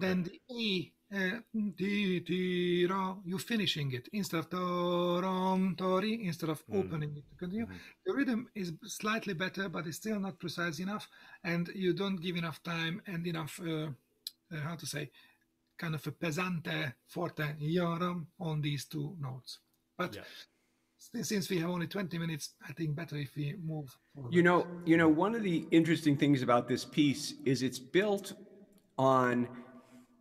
Then the E, uh, ti, ti, ra, you finishing it instead of ta, ram, ta, ri, instead of opening it to continue. The rhythm is slightly better, but it's still not precise enough, and you don't give enough time and enough uh, uh, how to say kind of a pesante forte yaram on these two notes. But Yeah. Since we have only 20 minutes, I think better if we move forward. You know, you know, one of the interesting things about this piece is it's built on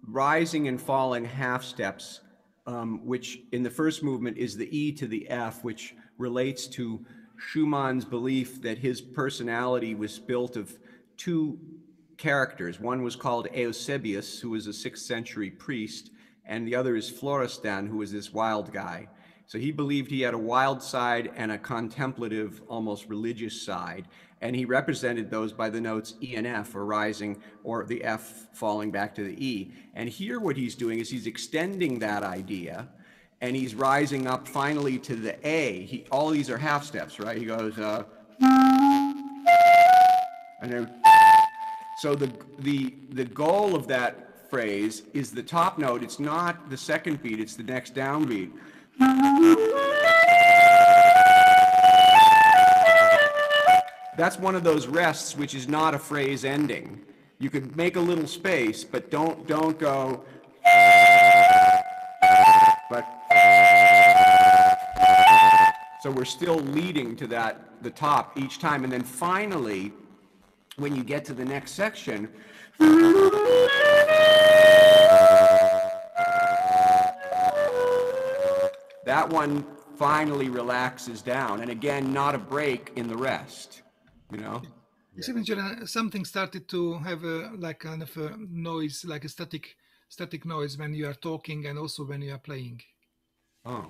rising and falling half steps, um, which in the first movement is the E to the F, which relates to Schumann's belief that his personality was built of two characters. One was called Eusebius, who was a sixth century priest, and the other is Florestan, who was this wild guy. So he believed he had a wild side and a contemplative, almost religious side. And he represented those by the notes E and F, or rising, or the F falling back to the E. And here, what he's doing is he's extending that idea and he's rising up finally to the A. He, all these are half steps, right? He goes, uh, and then, so the, the, the goal of that phrase is the top note. It's not the second beat, it's the next downbeat. That's one of those rests which is not a phrase ending. You could make a little space, but don't don't go. But so we're still leading to that the top each time, and then finally, when you get to the next section. That one finally relaxes down, and again, not a break in the rest, you know? Signature, uh, something started to have a like kind of a noise, like a static static noise when you are talking and also when you are playing. Oh,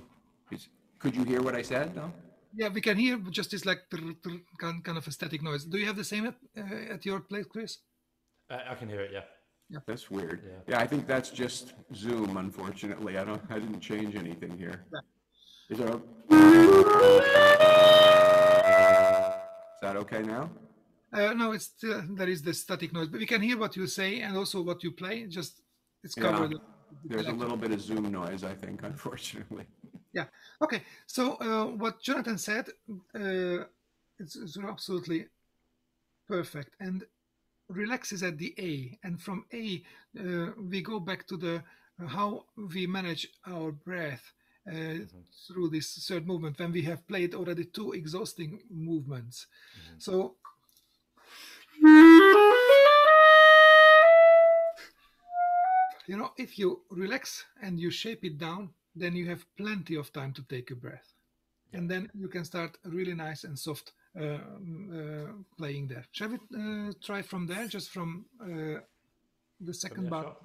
is, could you hear what I said, though? Yeah, we can hear just this like trr, trr, kind kind of a static noise. Do you have the same at, uh, at your place, Chris? Uh, I can hear it. Yeah. That's weird. Yeah. Yeah, I think that's just Zoom, unfortunately. I don't, I didn't change anything here. Is that, o- is that okay now? Uh, no, it's still, there is the static noise, but we can hear what you say and also what you play. Just it's Yeah. covered. There's a little bit of Zoom noise, I think, unfortunately. Yeah. Okay. So uh, what Jonathan said, uh, it's, it's absolutely perfect. And relax is at the A, and from A uh, we go back to the uh, how we manage our breath uh, through this third movement when we have played already two exhausting movements. So. You know, if you relax and you shape it down, then you have plenty of time to take a breath. And then you can start really nice and soft playing there. Shall we uh, try from there, just from uh, the second bar?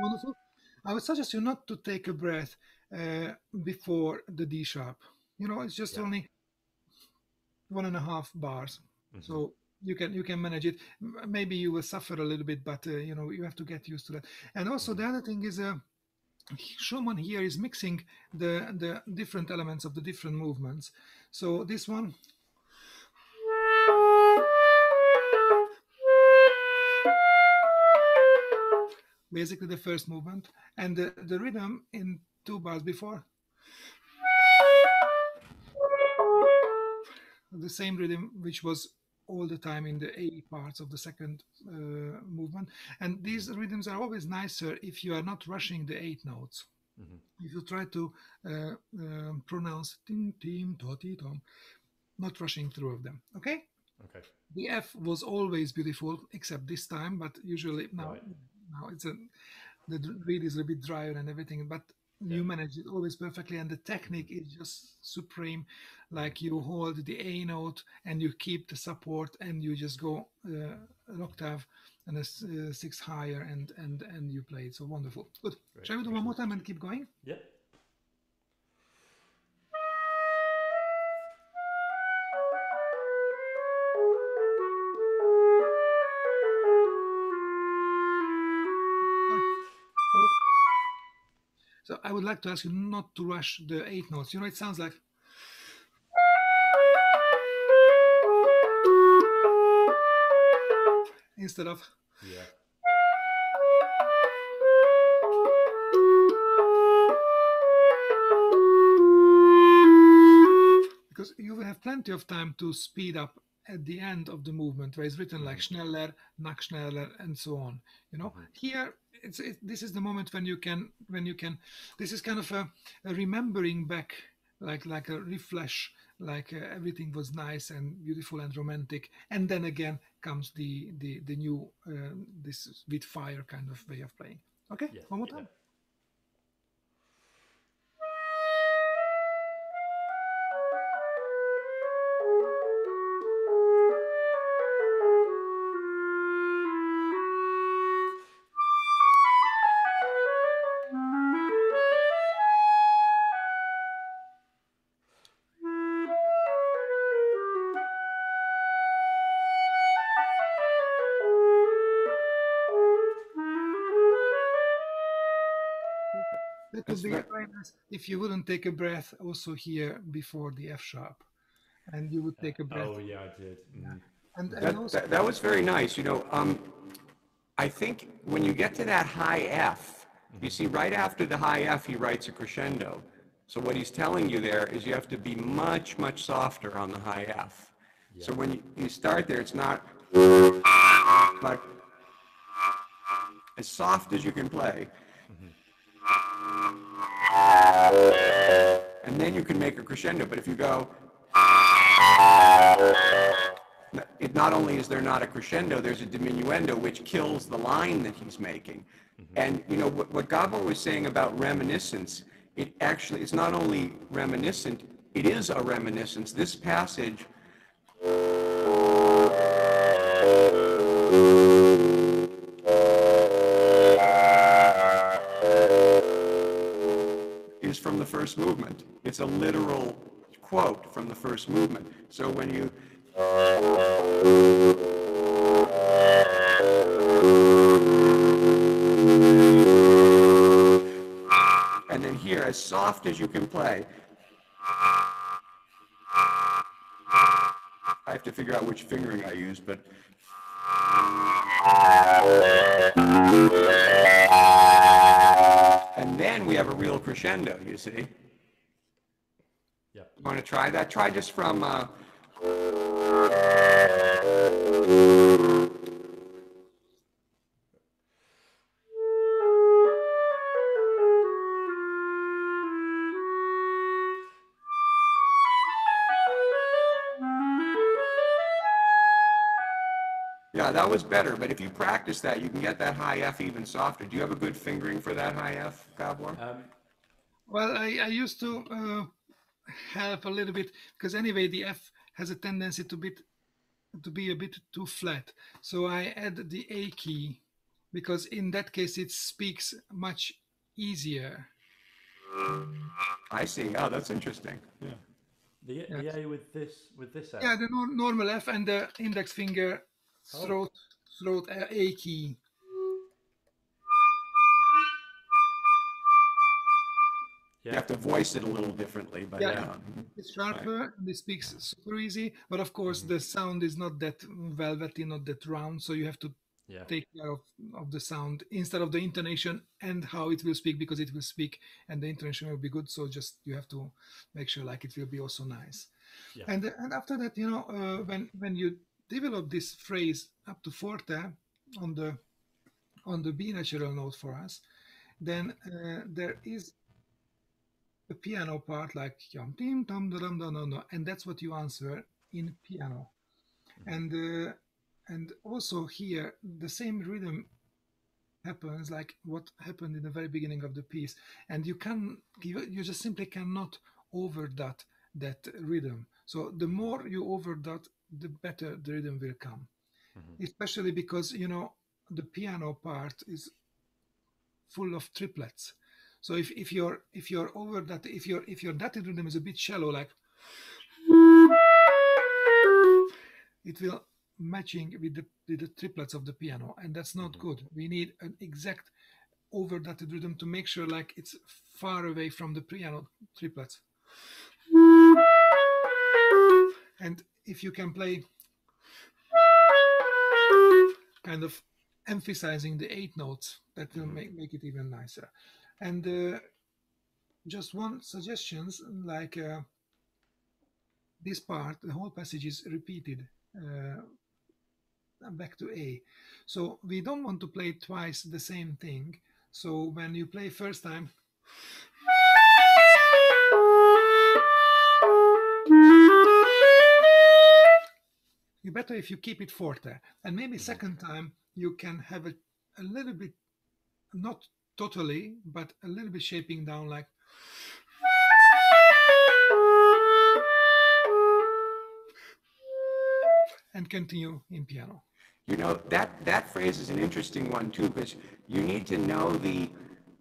Wonderful. I would suggest you not to take a breath uh, before the D sharp. You know, it's just Yeah. only one and a half bars, so you can you can manage it. Maybe you will suffer a little bit, but uh, you know you have to get used to that. And also the other thing is, uh, Schumann here is mixing the the different elements of the different movements. So this one. basically the first movement and the, the rhythm in two bars before the same rhythm which was all the time in the A parts of the second uh, movement and these rhythms are always nicer if you are not rushing the eight notes if you try to uh, um, pronounce tim tim toti tom not rushing through of them okay Okay. the F was always beautiful, except this time. But usually now, Right. now it's a the reed is a bit drier and everything. But you manage it always perfectly, and the technique is just supreme. Like you hold the A note and you keep the support, and you just go uh, an octave and a uh, six higher, and and and you play it so wonderful. Good. Great, Shall we do one more time and keep going? Yep. So would like to ask you not to rush the eight notes. You know, it sounds like. Instead of. Yeah. Because you will have plenty of time to speed up at the end of the movement where it's written like schneller, noch schneller, and so on. You know, here it's it, this is the moment when you can when you can. This is kind of a, a remembering back, like like a refresh, like uh, everything was nice and beautiful and romantic, and then again comes the the the new uh, this with fire kind of way of playing. Okay, Yeah. one more time. That if you wouldn't take a breath also here before the F sharp, and you would take a breath. Oh yeah, I did. Mm. And, and That, also, that, that was very nice. You know, um, I think when you get to that high F, you see right after the high F, he writes a crescendo. So what he's telling you there is you have to be much, much softer on the high F. So when you, you start there, it's not like as soft as you can play. And then you can make a crescendo, but if you go, it not only is there not a crescendo, there's a diminuendo which kills the line that he's making. Mm-hmm. And you know what, what Gabor was saying about reminiscence, it actually is not only reminiscent, it is a reminiscence. This passage first movement. It's a literal quote from the first movement. So when you and then here, as soft as you can play. I have to figure out which fingering I use, but. Have a real crescendo, you see? Yep. Want to try that? Try just from. Uh, was better, but if you practice that, you can get that high F even softer. Do you have a good fingering for that high F, Gabor? Um, Well, I, I used to uh, help a little bit because anyway the F has a tendency to bit to be a bit too flat. So I add the A key because in that case it speaks much easier. I see. Oh, that's interesting. Yeah. the, the A with this with this F. Yeah, the nor- normal F and the index finger throat throat A A key. You have to voice it a little differently, but Yeah. yeah. It's sharper and it speaks super easy, but of course Mm-hmm. the sound is not that velvety, not that round. So you have to Yeah. take care of, of the sound instead of the intonation and how it will speak because it will speak and the intonation will be good. So just you have to make sure like it will be also nice. Yeah. And and after that, you know, uh, when when you develop this phrase up to forte on the on the B natural note for us, then uh, there is a piano part like yum tim tam da dum da no no, and that's what you answer in piano, and uh, and also here the same rhythm happens like what happened in the very beginning of the piece, and you can you, you just simply cannot overdot that that rhythm. So the more you overdot, the better the rhythm will come, mm-hmm. especially because you know the piano part is full of triplets. So if, if you're if you're over that if your if your dotted rhythm is a bit shallow, like it will matching with the with the triplets of the piano, and that's not mm-hmm. good. We need an exact over dotted rhythm to make sure like it's far away from the piano triplets. And if you can play kind of emphasizing the eight notes, that will make, make it even nicer. And uh, just one suggestions like uh, this part, the whole passage is repeated uh, back to A. So we don't want to play twice the same thing. So when you play first time, you better if you keep it forte and maybe second time you can have it a little bit not totally but a little bit shaping down like and continue in piano. You know, that, that phrase is an interesting one too, because you need to know the,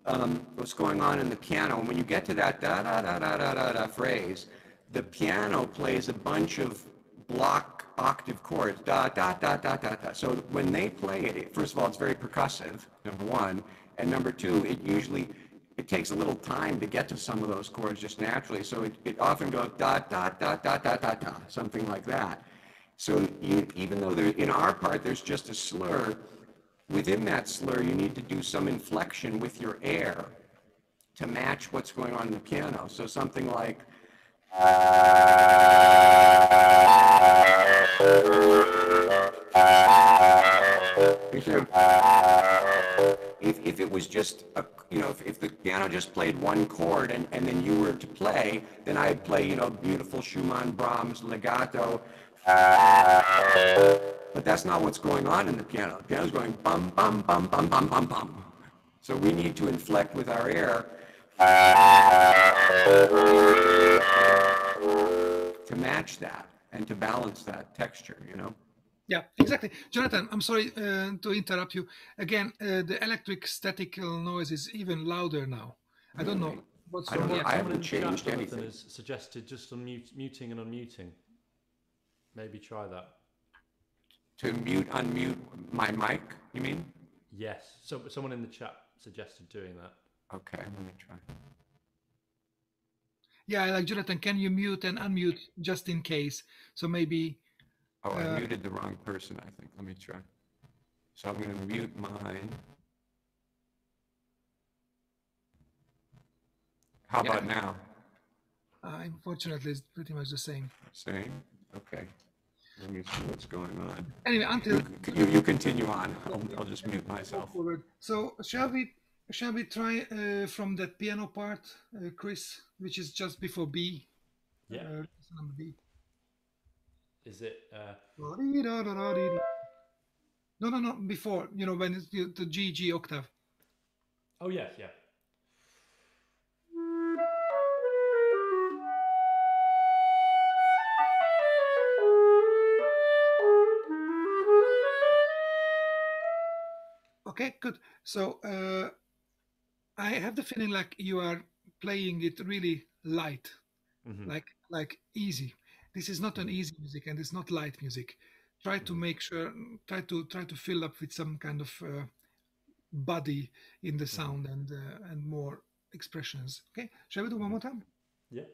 um, what's going on in the piano. And when you get to that da da da da da da da phrase, the piano plays a bunch of block octave chords, da da da da da da. So when they play it, first of all, it's very percussive, number one, and number two, it usually it takes a little time to get to some of those chords just naturally. So it, it often goes da da da da da da da, something like that. So you, even though there, in our part there's just a slur, within that slur you need to do some inflection with your air to match what's going on in the piano. So something like. If, if it was just, a, you know, if, if the piano just played one chord and, and then you were to play, then I'd play, you know, beautiful Schumann, Brahms, legato. But that's not what's going on in the piano. The piano's going bum, bum, bum, bum, bum, bum, bum. So we need to inflect with our air to match that and to balance that texture, you know? Yeah, exactly. Jonathan, I'm sorry uh, to interrupt you. Again, uh, the electric statical noise is even louder now. I don't know. What's I don't wrong? know. I Someone in haven't the changed Jonathan, anything. has suggested just unmute, muting and unmuting. Maybe try that. To mute, unmute my mic, you mean? Yes. So someone in the chat suggested doing that. Okay, let me try. Yeah, I like Jonathan, can you mute and unmute just in case? So maybe Oh, I Uh, muted the wrong person, I think. Let me try. So I'm going to mute mine. How Yeah. about now? uh, unfortunately it's pretty much the same. Same? Okay. Let me see what's going on. Anyway, until You, you, you continue on. I'll, I'll just mute myself. So shall we shall we try uh, from that piano part, uh, Chris, which is just before B? Yeah. Uh, number B. Is it? Uh, No, no, no. Before you know when it's the the G G octave. oh yeah, yeah. Okay, good. So uh, I have the feeling like you are playing it really light, Mhm. like like easy. This is not an easy music, and it's not light music. Try to make sure, try to try to fill up with some kind of uh, body in the sound and uh, and more expressions. Okay, shall we do one more time? Yeah.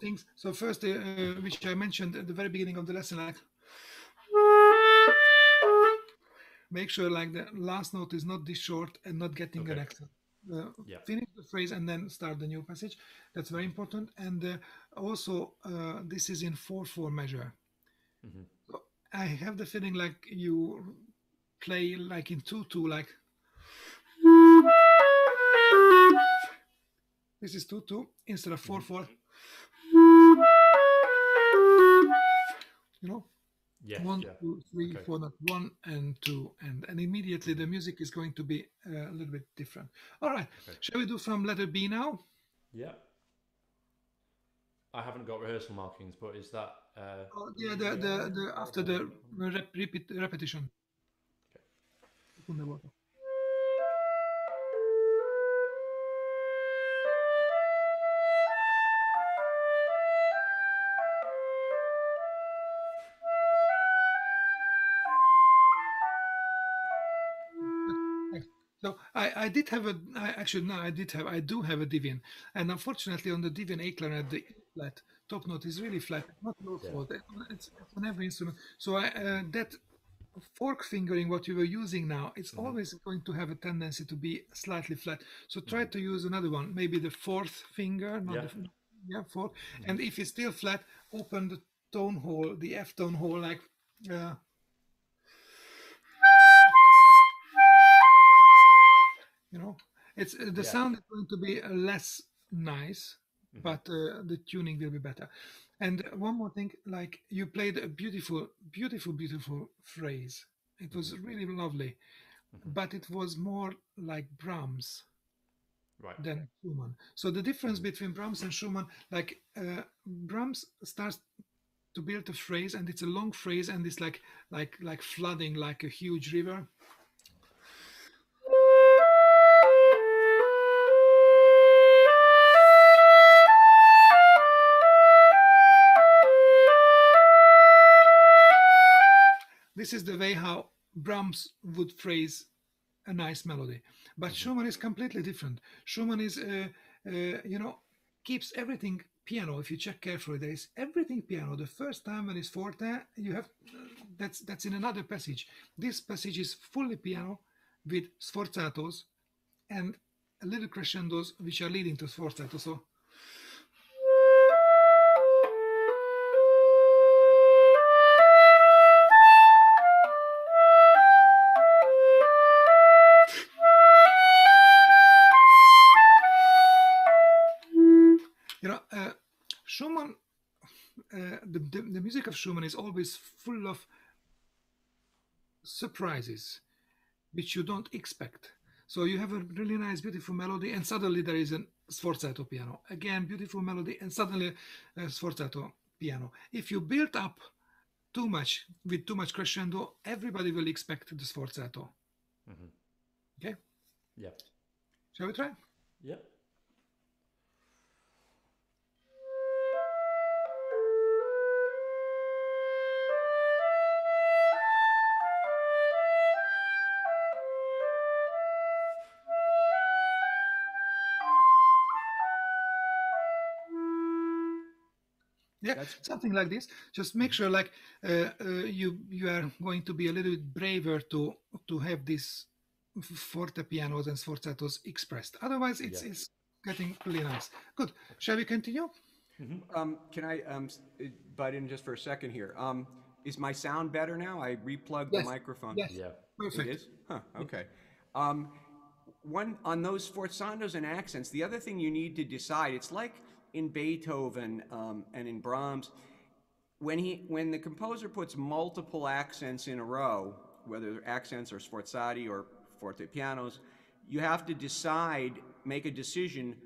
Things. So first, uh, uh, which I mentioned at the very beginning of the lesson, like make sure like the last note is not this short and not getting an accent. Uh, Yeah. Finish the phrase and then start the new passage. That's very important. And uh, also, uh, this is in four four measure. Mhm. So I have the feeling like you play like in two two, like this is two two instead of four four. You know, Yes. one, yeah. two, three, Okay. four, not one and two, and and immediately the music is going to be uh, a little bit different. All right, Okay. shall we do from letter B now? Yeah. I haven't got rehearsal markings, but is that? Uh, Oh, yeah, the the, the after the rep, repeat repetition. Seconda I, I did have a I actually no I did have I do have a Divine and unfortunately on the Divine A clarinet the flat. Top note is really flat. Not low Yeah. fault it's, on every instrument. So I uh, that fork fingering what you were using now it's always going to have a tendency to be slightly flat. So try to use another one maybe the fourth finger not Yeah. the yeah fourth. And if it's still flat open the tone hole the F tone hole like uh, you know it's uh, the Yeah. sound is going to be uh, less nice Mhm. but uh, the tuning will be better and one more thing like you played a beautiful beautiful beautiful phrase it was really lovely Mhm. but it was more like brahms right. than schumann so the difference between brahms and schumann like uh, brahms starts to build a phrase and it's a long phrase and it's like like like flooding like a huge river this is the way how Brahms would phrase a nice melody. But Schumann is completely different. Schumann is, uh, uh, you know, keeps everything piano. If you check carefully, there is everything piano. The first time when it's forte, you have that's that's in another passage. This passage is fully piano with sforzatos and a little crescendos which are leading to sforzato. So Schumann is always full of surprises which you don't expect. So you have a really nice, beautiful melody, and suddenly there is a sforzato piano. Again, beautiful melody, and suddenly a sforzato piano. If you build up too much with too much crescendo, everybody will expect the sforzato. Mhm. Okay, Yeah. shall we try? Yeah. Yeah, That's- something like this. Just make sure, like uh, uh, you you are going to be a little bit braver to to have these forte pianos and sforzatos expressed. Otherwise, it's Yeah. it's getting really nice. Good. Shall we continue? Um, can I um, uh, butt in just for a second here? Um, is my sound better now? I replugged Yes. the microphone. Yes. Yeah. Perfect. It is? Huh, okay. Um, one, on those forzandos and accents, the other thing you need to decide, it's like in Beethoven um, and in Brahms, when he, when the composer puts multiple accents in a row, whether accents or sforzati or forte pianos, you have to decide, make a decision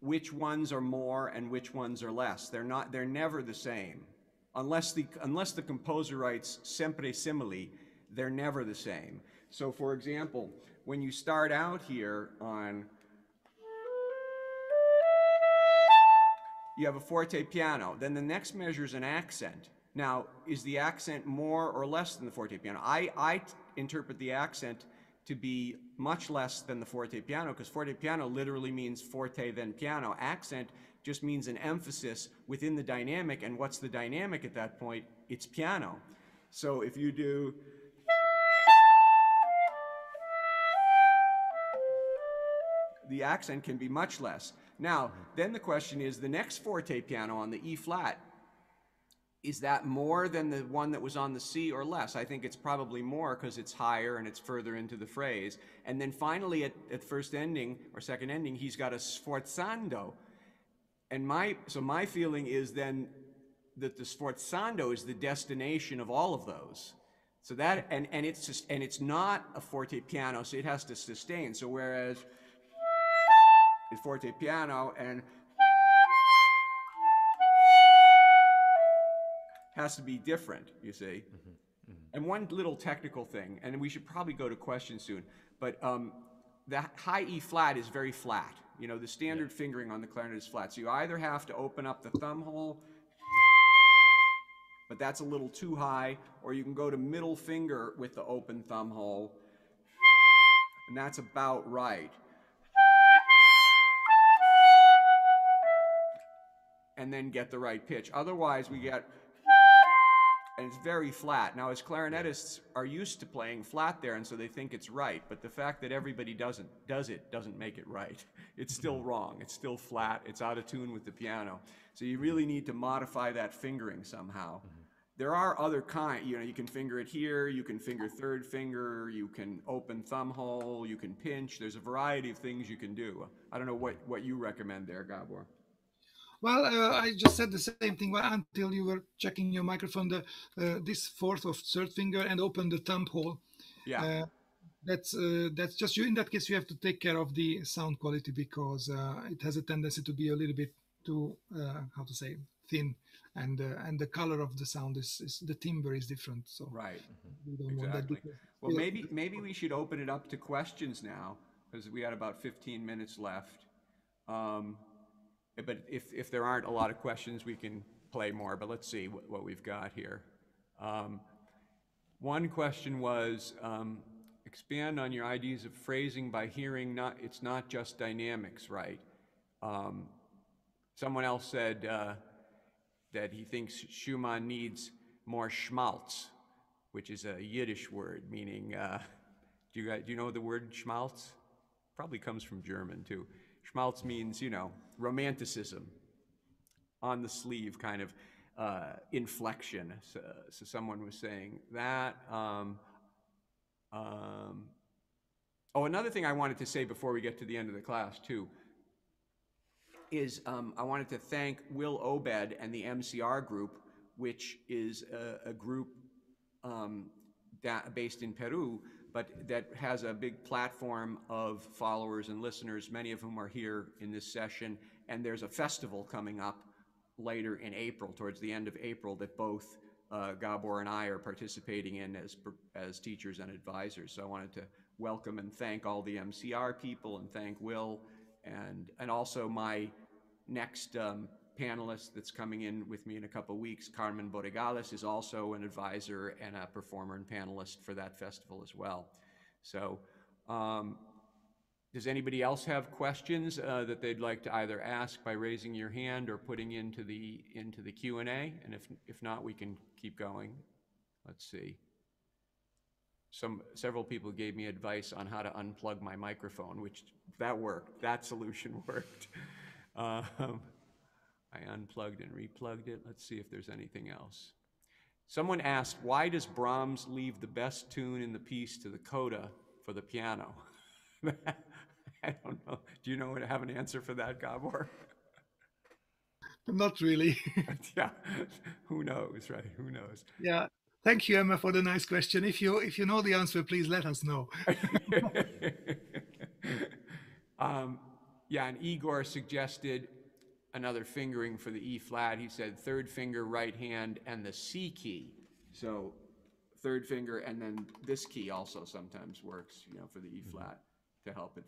which ones are more and which ones are less. They're not, they're never the same. Unless the, unless the composer writes sempre simile, they're never the same. So for example, when you start out here on, you have a forte piano, then the next measure is an accent. Now, is the accent more or less than the forte piano? I, I interpret the accent to be much less than the forte piano because forte piano literally means forte then piano. Accent just means an emphasis within the dynamic, and what's the dynamic at that point? It's piano. So if you do. The accent can be much less. Now, then the question is the next forte piano on the E flat, is that more than the one that was on the C or less? I think it's probably more because it's higher and it's further into the phrase. And then finally, at, at first ending or second ending, he's got a sforzando. And my so my feeling is then that the sforzando is the destination of all of those. So that and and it's just and it's not a forte piano, so it has to sustain. So whereas is forte piano and has to be different, you see. And one little technical thing, and we should probably go to questions soon, but um, the high E flat is very flat. You know, the standard fingering on the clarinet is flat. So you either have to open up the thumb hole, but that's a little too high, or you can go to middle finger with the open thumb hole, and that's about right. And then get the right pitch. Otherwise, we get, (laughs) and it's very flat. Now, as clarinetists are used to playing flat there, and so they think it's right. But the fact that everybody doesn't does it doesn't make it right. (laughs) It's still mm-hmm. wrong. It's still flat. It's out of tune with the piano. So you really mm-hmm. need to modify that fingering somehow. Mm-hmm. There are other kind. You know, you can finger it here. You can finger third finger. You can open thumb hole. You can pinch. There's a variety of things you can do. I don't know what what you recommend there, Gabor. Well, uh, I just said the same thing well, until you were checking your microphone. The uh, this fourth of third finger and open the thumb hole. Yeah. Uh, that's uh, that's just you. In that case, you have to take care of the sound quality because uh, it has a tendency to be a little bit too uh, how to say thin, and uh, and the color of the sound is, is the timbre is different. So Right. we don't want that. Exactly. Well, Yeah. maybe maybe we should open it up to questions now because we had about 15 minutes left. Um, but if if there aren't a lot of questions, we can play more. But let's see what, what we've got here. Um, one question was um, expand on your ideas of phrasing by hearing. Not it's not just dynamics, right? Um, someone else said uh, that he thinks Schumann needs more schmaltz, which is a Yiddish word meaning. Uh, do you guys, do you know the word schmaltz? Probably comes from German too. Schmaltz means you know romanticism, on the sleeve kind of uh, inflection. So, so someone was saying that. Um, um, oh, another thing I wanted to say before we get to the end of the class too is um, I wanted to thank Will Obed and the MCR group, which is a, a group um, that, based in Peru, but that has a big platform of followers and listeners, many of whom are here in this session. And there's a festival coming up later in April, towards the end of April, that both uh, Gabor and I are participating in as, as teachers and advisors. So I wanted to welcome and thank all the MCR people and thank Will and, and also my next um, panelist that's coming in with me in a couple weeks, Carmen Borregales, is also an advisor and a performer and panelist for that festival as well. So um, does anybody else have questions uh, that they'd like to either ask by raising your hand or putting into the into the Q and A? And if if not, we can keep going. Let's see. Some several people gave me advice on how to unplug my microphone, which that worked. That solution (laughs) worked. Um, I unplugged and replugged it. Let's see if there's anything else. Someone asked, why does Brahms leave the best tune in the piece to the coda for the piano? (laughs) I don't know. Do you know have an answer for that, Gabor? Not really. (laughs) yeah. Who knows, right? Who knows? Yeah. Thank you, Emma, for the nice question. If you if you know the answer, please let us know. (laughs) um, yeah, and Igor suggested another fingering for the E flat. He said third finger, right hand, and the C key. So third finger, and then this key also sometimes works, you know, for the E flat to help it.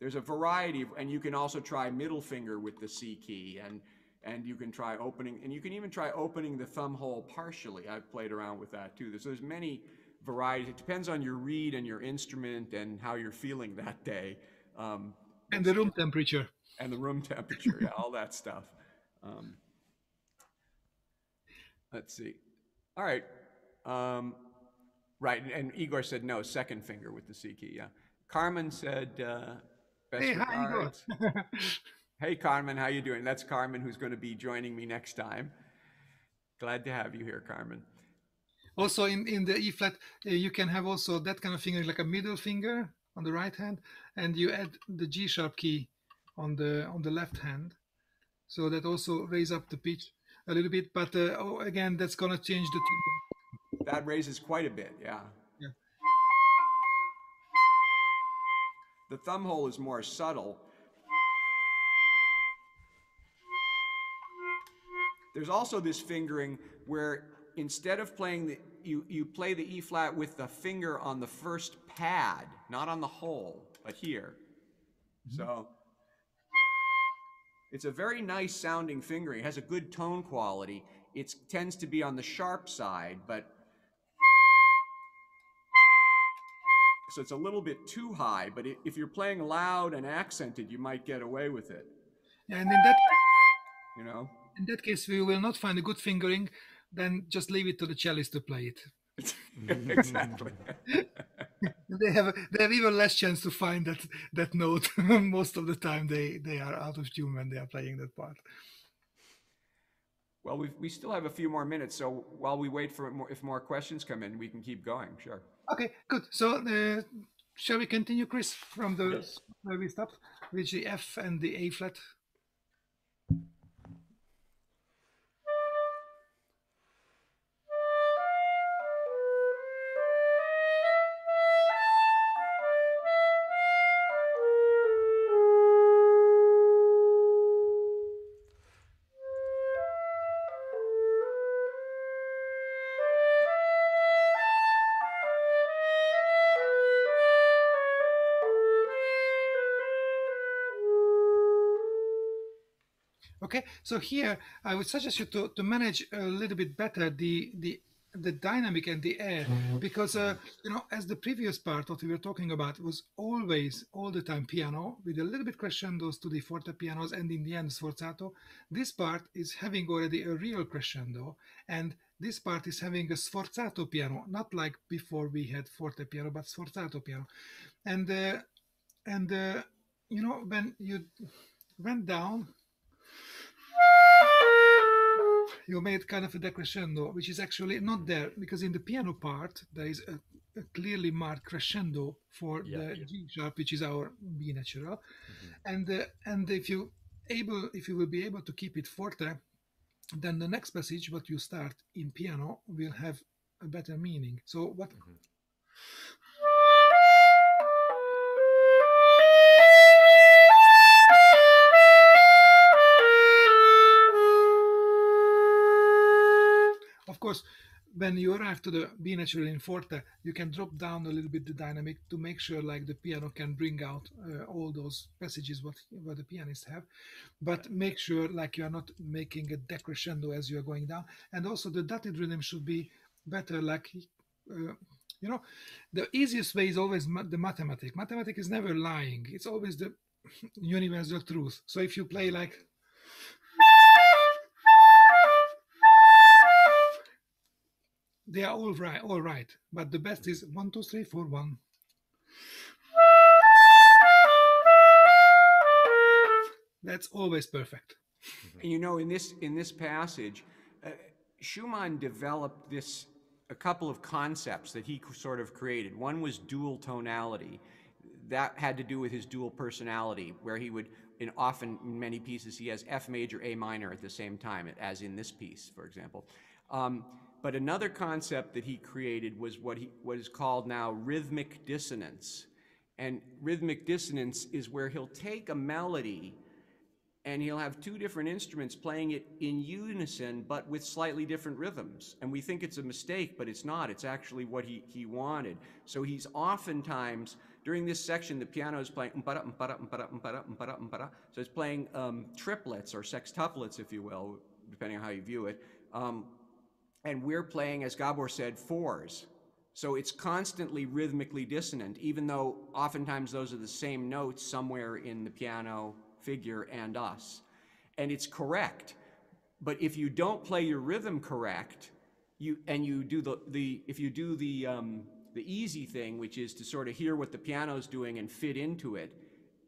There's a variety, of, and you can also try middle finger with the C key, and and you can try opening, and you can even try opening the thumb hole partially. I've played around with that too. So there's many varieties. It depends on your reed and your instrument and how you're feeling that day. Um, and the room temperature. And the room temperature, yeah, all that stuff. Um, let's see. All right. Um, right, and, and, Igor said no, second finger with the C key, yeah. Carmen said, uh, best hey, regards. Hi, hey, Carmen, how you doing? That's Carmen who's going to be joining me next time. Glad to have you here, Carmen. Also, in, in the E flat, uh, you can have also that kind of finger, like a middle finger on the right hand, and you add the G sharp key on the on the left hand, so that also raise up the pitch a little bit. But uh, oh, again, that's gonna change the. Tune. That raises quite a bit, yeah. Yeah. The thumb hole is more subtle. There's also this fingering where instead of playing the you, you play the E flat with the finger on the first pad, not on the hole, but here. Mm-hmm. So it's a very nice sounding fingering. It has a good tone quality. It tends to be on the sharp side, but so it's a little bit too high. But if you're playing loud and accented, you might get away with it. Yeah, And in that, you know, in that case, we will not find a good fingering then just leave it to the cellist to play it. (laughs) exactly. (laughs) (laughs) they have they have even less chance to find that that note. (laughs) Most of the time, they they are out of tune when they are playing that part. Well, we we still have a few more minutes, so while we wait for more, if more questions come in, we can keep going. Sure. Okay, good. So, uh, shall we continue, Chris, from the yes. where we stopped, with the F and the A flat? Okay, so here I would suggest you to, to manage a little bit better the the the dynamic and the air. Mm-hmm. because uh, you know as the previous part what we were talking about was always all the time piano with a little bit crescendos to the forte pianos and in the end sforzato. This part is having already a real crescendo and this part is having a sforzato piano not like before we had forte piano but sforzato piano. And uh, and uh, you know when you went down you made kind of a decrescendo, which is actually not there because in the piano part there is a, a clearly marked crescendo for yeah, the yeah. G sharp, which is our B natural, mm-hmm. and uh, and if you able if you will be able to keep it forte, then the next passage what you start in piano will have a better meaning. So what? Mm-hmm when you arrive to the B natural in forte, you can drop down a little bit the dynamic to make sure like the piano can bring out uh, all those passages what what the pianists have, but make sure like you are not making a decrescendo as you are going down, and also the dotted rhythm should be better like. Uh, you know, the easiest way is always ma- the mathematic. Mathematic is never lying. It's always the (laughs) universal truth. So if you play like they are all right, all right. But the best is one, two, three, four, one. That's always perfect. And you know, in this in this passage, uh, Schumann developed this a couple of concepts that he sort of created. One was dual tonality. That had to do with his dual personality, where he would, in often in many pieces, he has F major, A minor at the same time, as in this piece, for example. Um, but another concept that he created was what he what is called now rhythmic dissonance. And rhythmic dissonance is where he'll take a melody and he'll have two different instruments playing it in unison but with slightly different rhythms. And we think it's a mistake but it's not. It's actually what he, he wanted. So he's oftentimes during this section the piano is playing so it's playing um, triplets or sextuplets if you will depending on how you view it. Um, and we're playing as gabor said fours so it's constantly rhythmically dissonant even though oftentimes those are the same notes somewhere in the piano figure and us. And it's correct. But if you don't play your rhythm correct, you and you do the, the if you do the um, the easy thing, which is to sort of hear what the piano's doing and fit into it,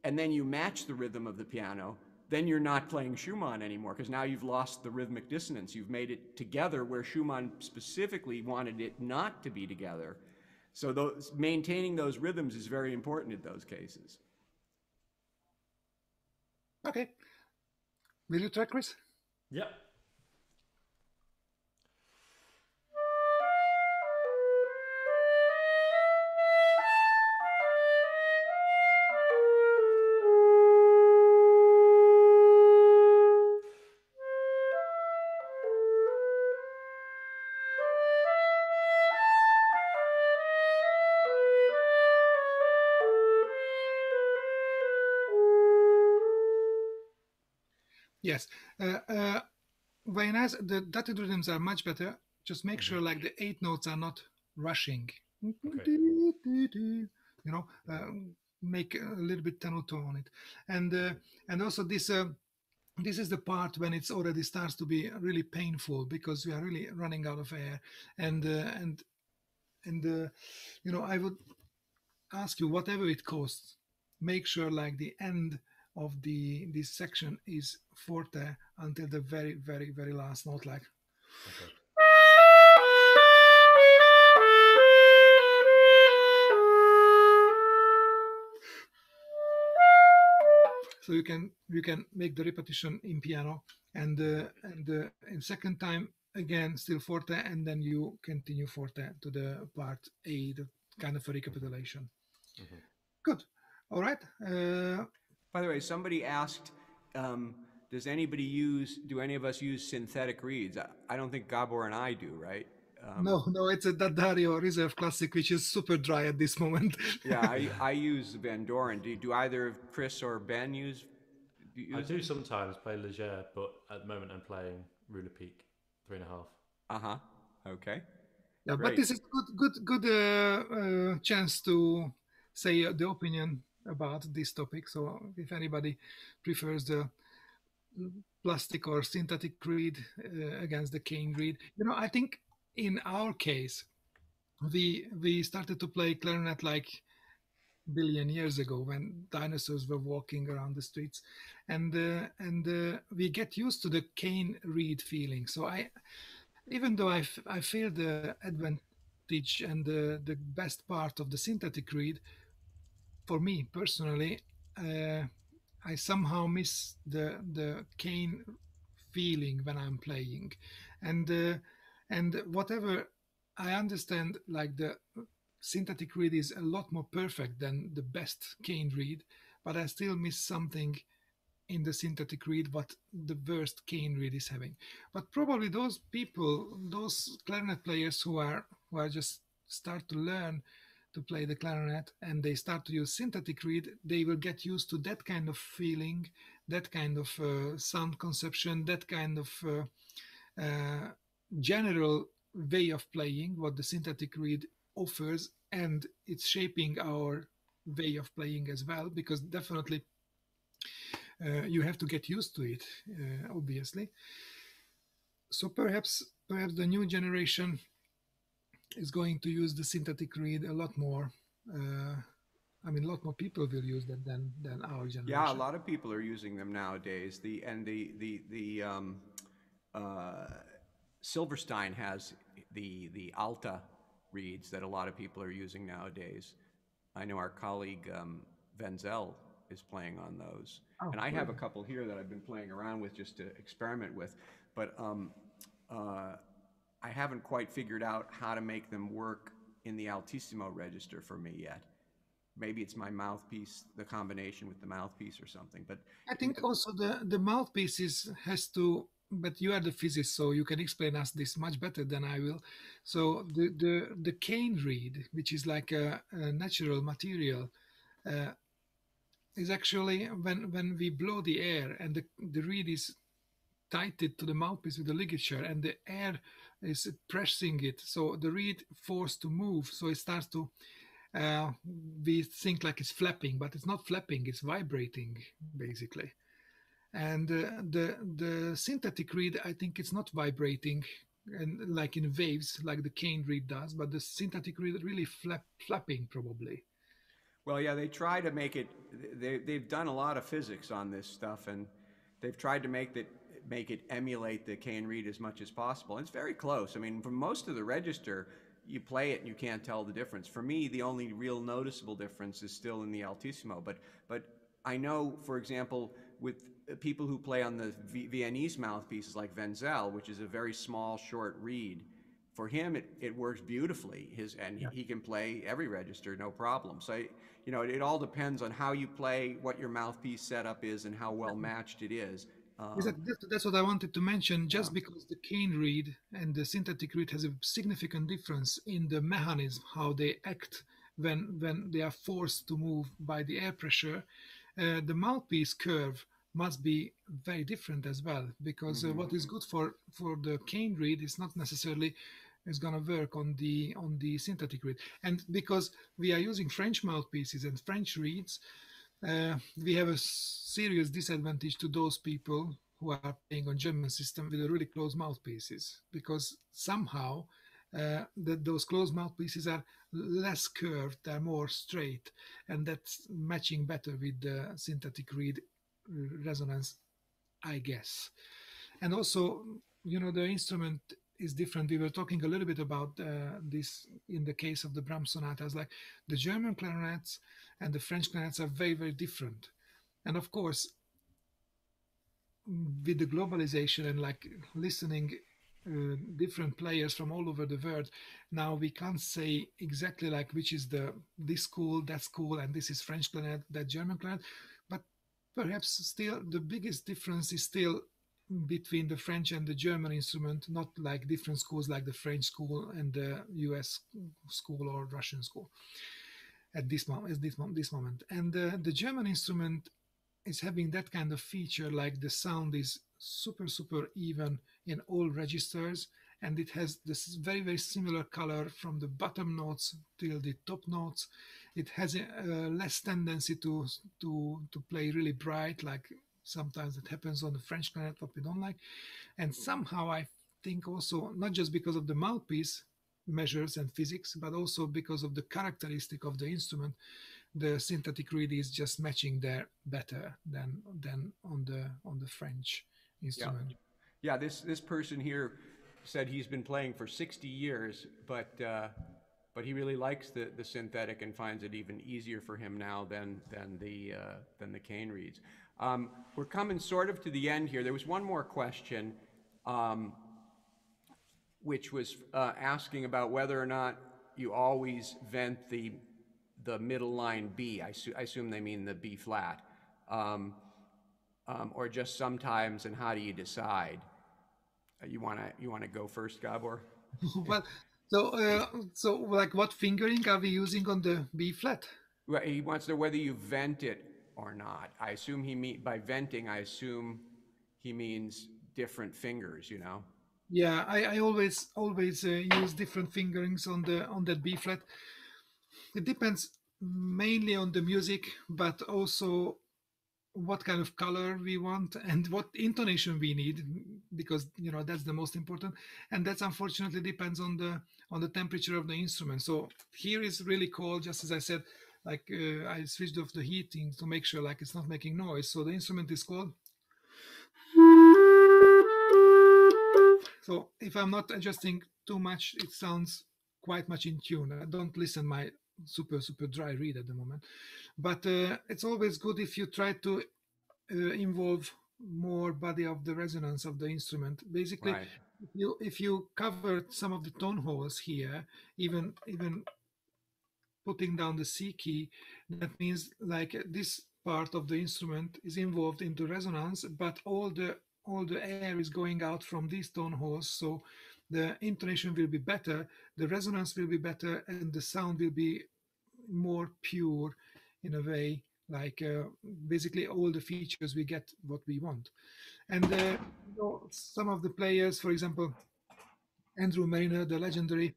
and then you match the rhythm of the piano, then you're not playing Schumann anymore because now you've lost the rhythmic dissonance. You've made it together where Schumann specifically wanted it not to be together. So those, maintaining those rhythms is very important in those cases. Okay. Will you try, Chris? Yep. Yes. Uh, uh, very nice. The dotted rhythms are much better. Just make sure like the eight notes are not rushing. Okay. You know, uh, make a little bit tenuto on it, and uh, and also this. Uh, this is the part when it's already starts to be really painful because we are really running out of air, and uh, and and uh, you know I would ask you whatever it costs, make sure like the end of the this section is forte until the very very very last note like Okay. so you can you can make the repetition in piano and uh, and uh, in second time again still forte and then you continue forte to the part a the kind of a recapitulation Mhm. good all right uh, By the way, somebody asked, um, does anybody use, do any of us use synthetic reeds? I, I don't think Gabor and I do, right? Um, no no it's a D'Addario reserve classic which is super dry at this moment (laughs) Yeah, I, I use Vandoren. Do, do either Chris or Ben use? do you I use do sometimes play Légère, but at the moment I'm playing Rue Lepic three and a half. Uh huh. Okay. Yeah, but this is good, good, good uh, uh, chance to say uh, the opinion about this topic. So, if anybody prefers the plastic or synthetic reed uh, against the cane reed, you know, I think in our case, we we started to play clarinet like billion years ago when dinosaurs were walking around the streets, and uh, and uh, we get used to the cane reed feeling. So I even though I, I feel the advantage and the, the best part of the synthetic reed, for me personally, uh, I somehow miss the the cane feeling when I'm playing, and uh, and whatever I understand, like the synthetic reed is a lot more perfect than the best cane reed, but I still miss something in the synthetic reed what the worst cane reed is having. But probably those people, those clarinet players who are who are just start to learn to play the clarinet and they start to use synthetic reed, they will get used to that kind of feeling, that kind of uh, sound conception, that kind of uh, uh, general way of playing what the synthetic reed offers, and it's shaping our way of playing as well because definitely uh, you have to get used to it uh, obviously. So perhaps perhaps the new generation is going to use the synthetic reed a lot more uh, I mean, a lot more people will use them than than our generation. Yeah, a lot of people are using them nowadays. The and the the the um, uh, Silverstein has the the Alta reeds that a lot of people are using nowadays. I know our colleague um, Wenzel is playing on those, Oh, and I have a couple here that I've been playing around with just to experiment with, but um, uh, I haven't quite figured out how to make them work in the Altissimo register for me yet. Maybe it's my mouthpiece, the combination with the mouthpiece or something, but I think also the the mouthpieces has to. But you are the physicist, so you can explain us this much better than I will. So the the the cane reed, which is like a, a natural material, uh, is actually when when we blow the air and the the reed is tighted to the mouthpiece with a ligature and the air is pressing it so the reed forced to move so it starts to uh, we think like it's flapping but it's not flapping it's vibrating basically and uh, the the synthetic reed i think it's not vibrating and like in waves like the cane reed does but the synthetic reed really flap, flapping probably Well, yeah, they try to make it. They they've done a lot of physics on this stuff, and they've tried to make that make it emulate the cane reed as much as possible. And it's very close. I mean, for most of the register, you play it and you can't tell the difference. For me, the only real noticeable difference is still in the altissimo. But but I know, for example, with people who play on the v- Viennese mouthpieces like Wenzel, which is a very small, short reed. For him, it, it works beautifully. His and he, he can play every register, no problem. So, you know, it, it all depends on how you play, what your mouthpiece setup is, and how well matched it is. Um, that, that- that's what I wanted to mention. Just because the cane reed and the synthetic reed has a significant difference in the mechanism, how they act when when they are forced to move by the air pressure, uh, the mouthpiece curve must be very different as well. Because uh, what is good for for the cane reed is not necessarily is going to work on the on the synthetic reed. And because we are using French mouthpieces and French reeds, uh, we have a serious disadvantage to those people who are playing on German system with really close mouthpieces because somehow uh, that those closed mouthpieces are less curved, they're more straight, and that's matching better with the synthetic reed resonance, I guess. And also, you know, the instrument is different. We were talking a little bit about uh, this in the case of the Brahms sonatas. Like the German clarinets and the French clarinets are very, very different. And of course, with the globalization and like listening uh, different players from all over the world now we can't say exactly like which is the this school that school and this is french clarinet that german clarinet but perhaps still the biggest difference is still between the french and the german instrument not like different schools like the french school and the us school or russian school at this moment at this, mom- this moment. And uh, the german instrument is having that kind of feature like the sound is super super even in all registers and it has this very very similar color from the bottom notes till the top notes. It has a, uh, less tendency to to to play really bright like sometimes it happens on the french clarinet what we don't like and somehow i think also not just because of the mouthpiece measures and physics but also because of the characteristic of the instrument the synthetic reed is just matching there better than than on the on the French instrument. yeah, this this person here said he's been playing for 60 years, but uh, but he really likes the, the synthetic and finds it even easier for him now than than the uh, than the cane reeds. Um, we're coming sort of to the end here. There was one more question. Um, which was uh, asking about whether or not you always vent the the middle line B. I, su- I assume they mean the B flat. Um, um, or just sometimes, and how do you decide? Uh, you wanna you wanna go first, Gabor? (laughs) well, so uh, so like what fingering are we using on the B flat? Well, he wants to know whether you vent it or not. I assume he mean by venting. I assume he means different fingers. You know. Yeah, I, I always always uh, use different fingerings on the on that B flat. It depends mainly on the music, but also what kind of color we want and what intonation we need because you know that's the most important and that's unfortunately depends on the on the temperature of the instrument so here is really cold just as i said like uh, i switched off the heating to make sure like it's not making noise. So the instrument is cold so if i'm not adjusting too much it sounds quite much in tune. I don't listen my super super dry read at the moment. But uh, it's always good if you try to uh, involve more body of the resonance of the instrument. Basically Right. if you if you cover some of the tone holes here even even putting down the c key that means like this part of the instrument is involved into resonance but all the all the air is going out from these tone holes so the intonation will be better the resonance will be better and the sound will be more pure in a way like uh, basically all the features we get what we want. And uh, you know, some of the players for example andrew marriner the legendary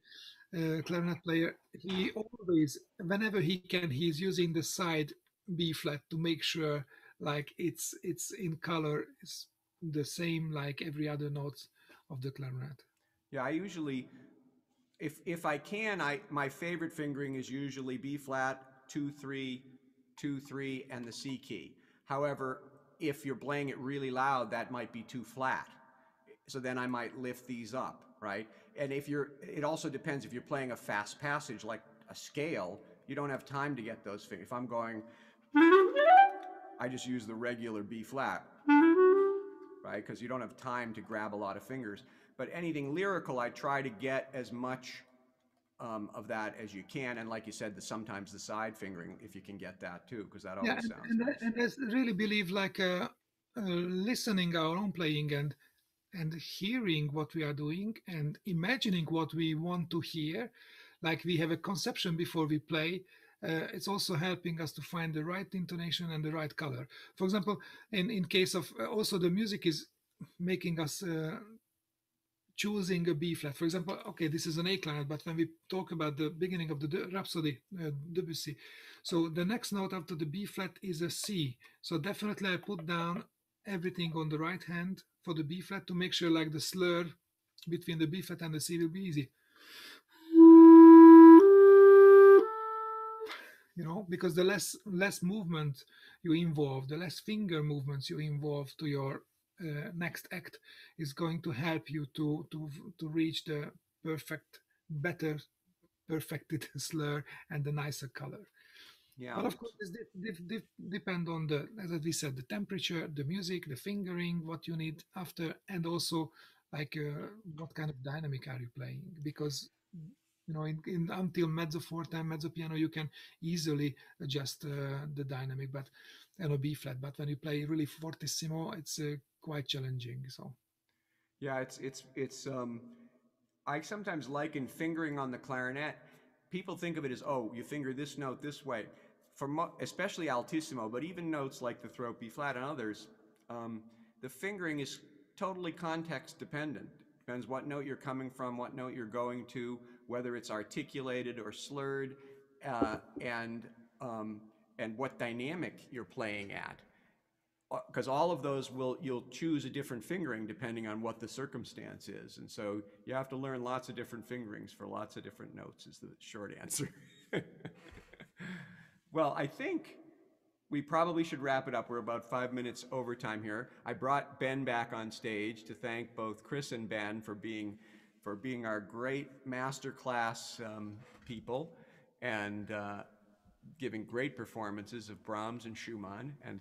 uh, clarinet player he always whenever he can he's using the side b flat to make sure like it's it's in color it's the same like every other note of the clarinet Yeah, I usually, if if I can, I my favorite fingering is usually B flat, two three, two three, and the C key. However, if you're playing it really loud, that might be too flat. So then I might lift these up, right? And if you're, it also depends if you're playing a fast passage like a scale, you don't have time to get those fingers. If I'm going, I just use the regular B flat right? Because you don't have time to grab a lot of fingers. But anything lyrical, I try to get as much um, of that as you can. And like you said, the, sometimes the side fingering, if you can get that too, because that always yeah and, sounds and, I- nice. and I really believe like uh, uh, listening our own playing and and hearing what we are doing and imagining what we want to hear like we have a conception before we play uh, it's also helping us to find the right intonation and the right color for example in in case of uh, also the music is making us uh, choosing a B flat. For example, okay, this is an A clarinet, but when we talk about the beginning of the D- Rhapsody, uh, Debussy, so the next note after the B flat is a C. So definitely I put down everything on the right hand for the B flat to make sure like the slur between the B flat and the C will be easy. You know, because the less less movement you involve, the less finger movements you involve to your uh, next act is going to help you to to to reach the perfect, better, perfected (laughs) slur and the nicer color. Yeah. But of course, this dip, dip, depend on the, as we said, the temperature, the music, the fingering, what you need after, and also like uh, what kind of dynamic are you playing? Because you know, in, in until mezzo forte and mezzo piano, you can easily adjust uh, the dynamic, but and a B flat. But when you play really fortissimo, it's uh, quite challenging. So Yeah, it's it's it's um I sometimes liken fingering on the clarinet. People think of it as oh, you finger this note this way. For especially altissimo, but even notes like the throat B flat and others, um, the fingering is totally context dependent. Depends what note you're coming from, what note you're going to, whether it's articulated or slurred, uh, and um, and what dynamic you're playing at because all of those will you'll choose a different fingering depending on what the circumstance is. And so you have to learn lots of different fingerings for lots of different notes is the short answer. (laughs) Well i think we probably should wrap it up. We're about five minutes over time here. I brought ben back on stage to thank both chris and ben for being for being our great master class um, people and uh, giving great performances of brahms and schumann and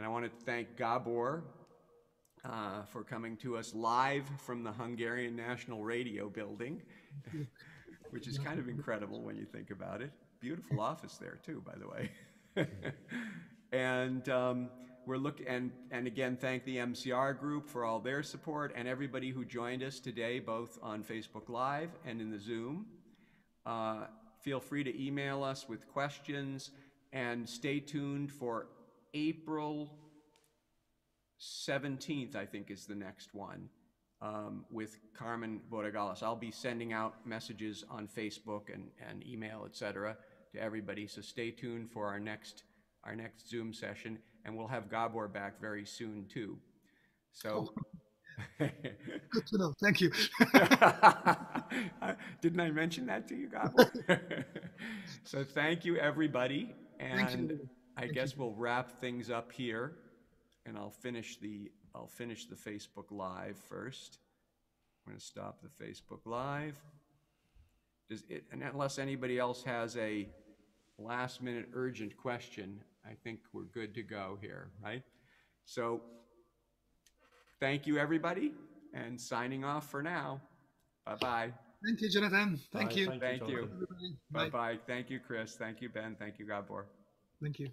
and I want to thank Gabor uh, for coming to us live from the Hungarian National Radio building, (laughs) which is kind of incredible when you think about it. Beautiful office there, too, by the way. (laughs) and um, we're look and and again thank the MCR group for all their support and everybody who joined us today, both on Facebook Live and in the Zoom. Uh, feel free to email us with questions and stay tuned for April 17th, I think, is the next one um, with Carmen Borregales. I'll be sending out messages on Facebook and, and email, et cetera, to everybody. So stay tuned for our next our next Zoom session, and we'll have Gabor back very soon too. So. (laughs) Good to know. Thank you. (laughs) Didn't I mention that to you, Gabor? (laughs) so thank you, everybody, and. I guess we'll wrap things up here, and I'll finish the I'll finish the Facebook Live first. I'm going to stop the Facebook Live. Does it, and unless anybody else has a last minute urgent question, I think we're good to go here, right? So thank you, everybody, and signing off for now. Bye bye. Thank you, Jonathan. Thank Bye, you. Thank you. Jonathan. Everybody. Bye Bye. bye. Thank you, Chris. Thank you, Ben. Thank you, Gabor. Thank you.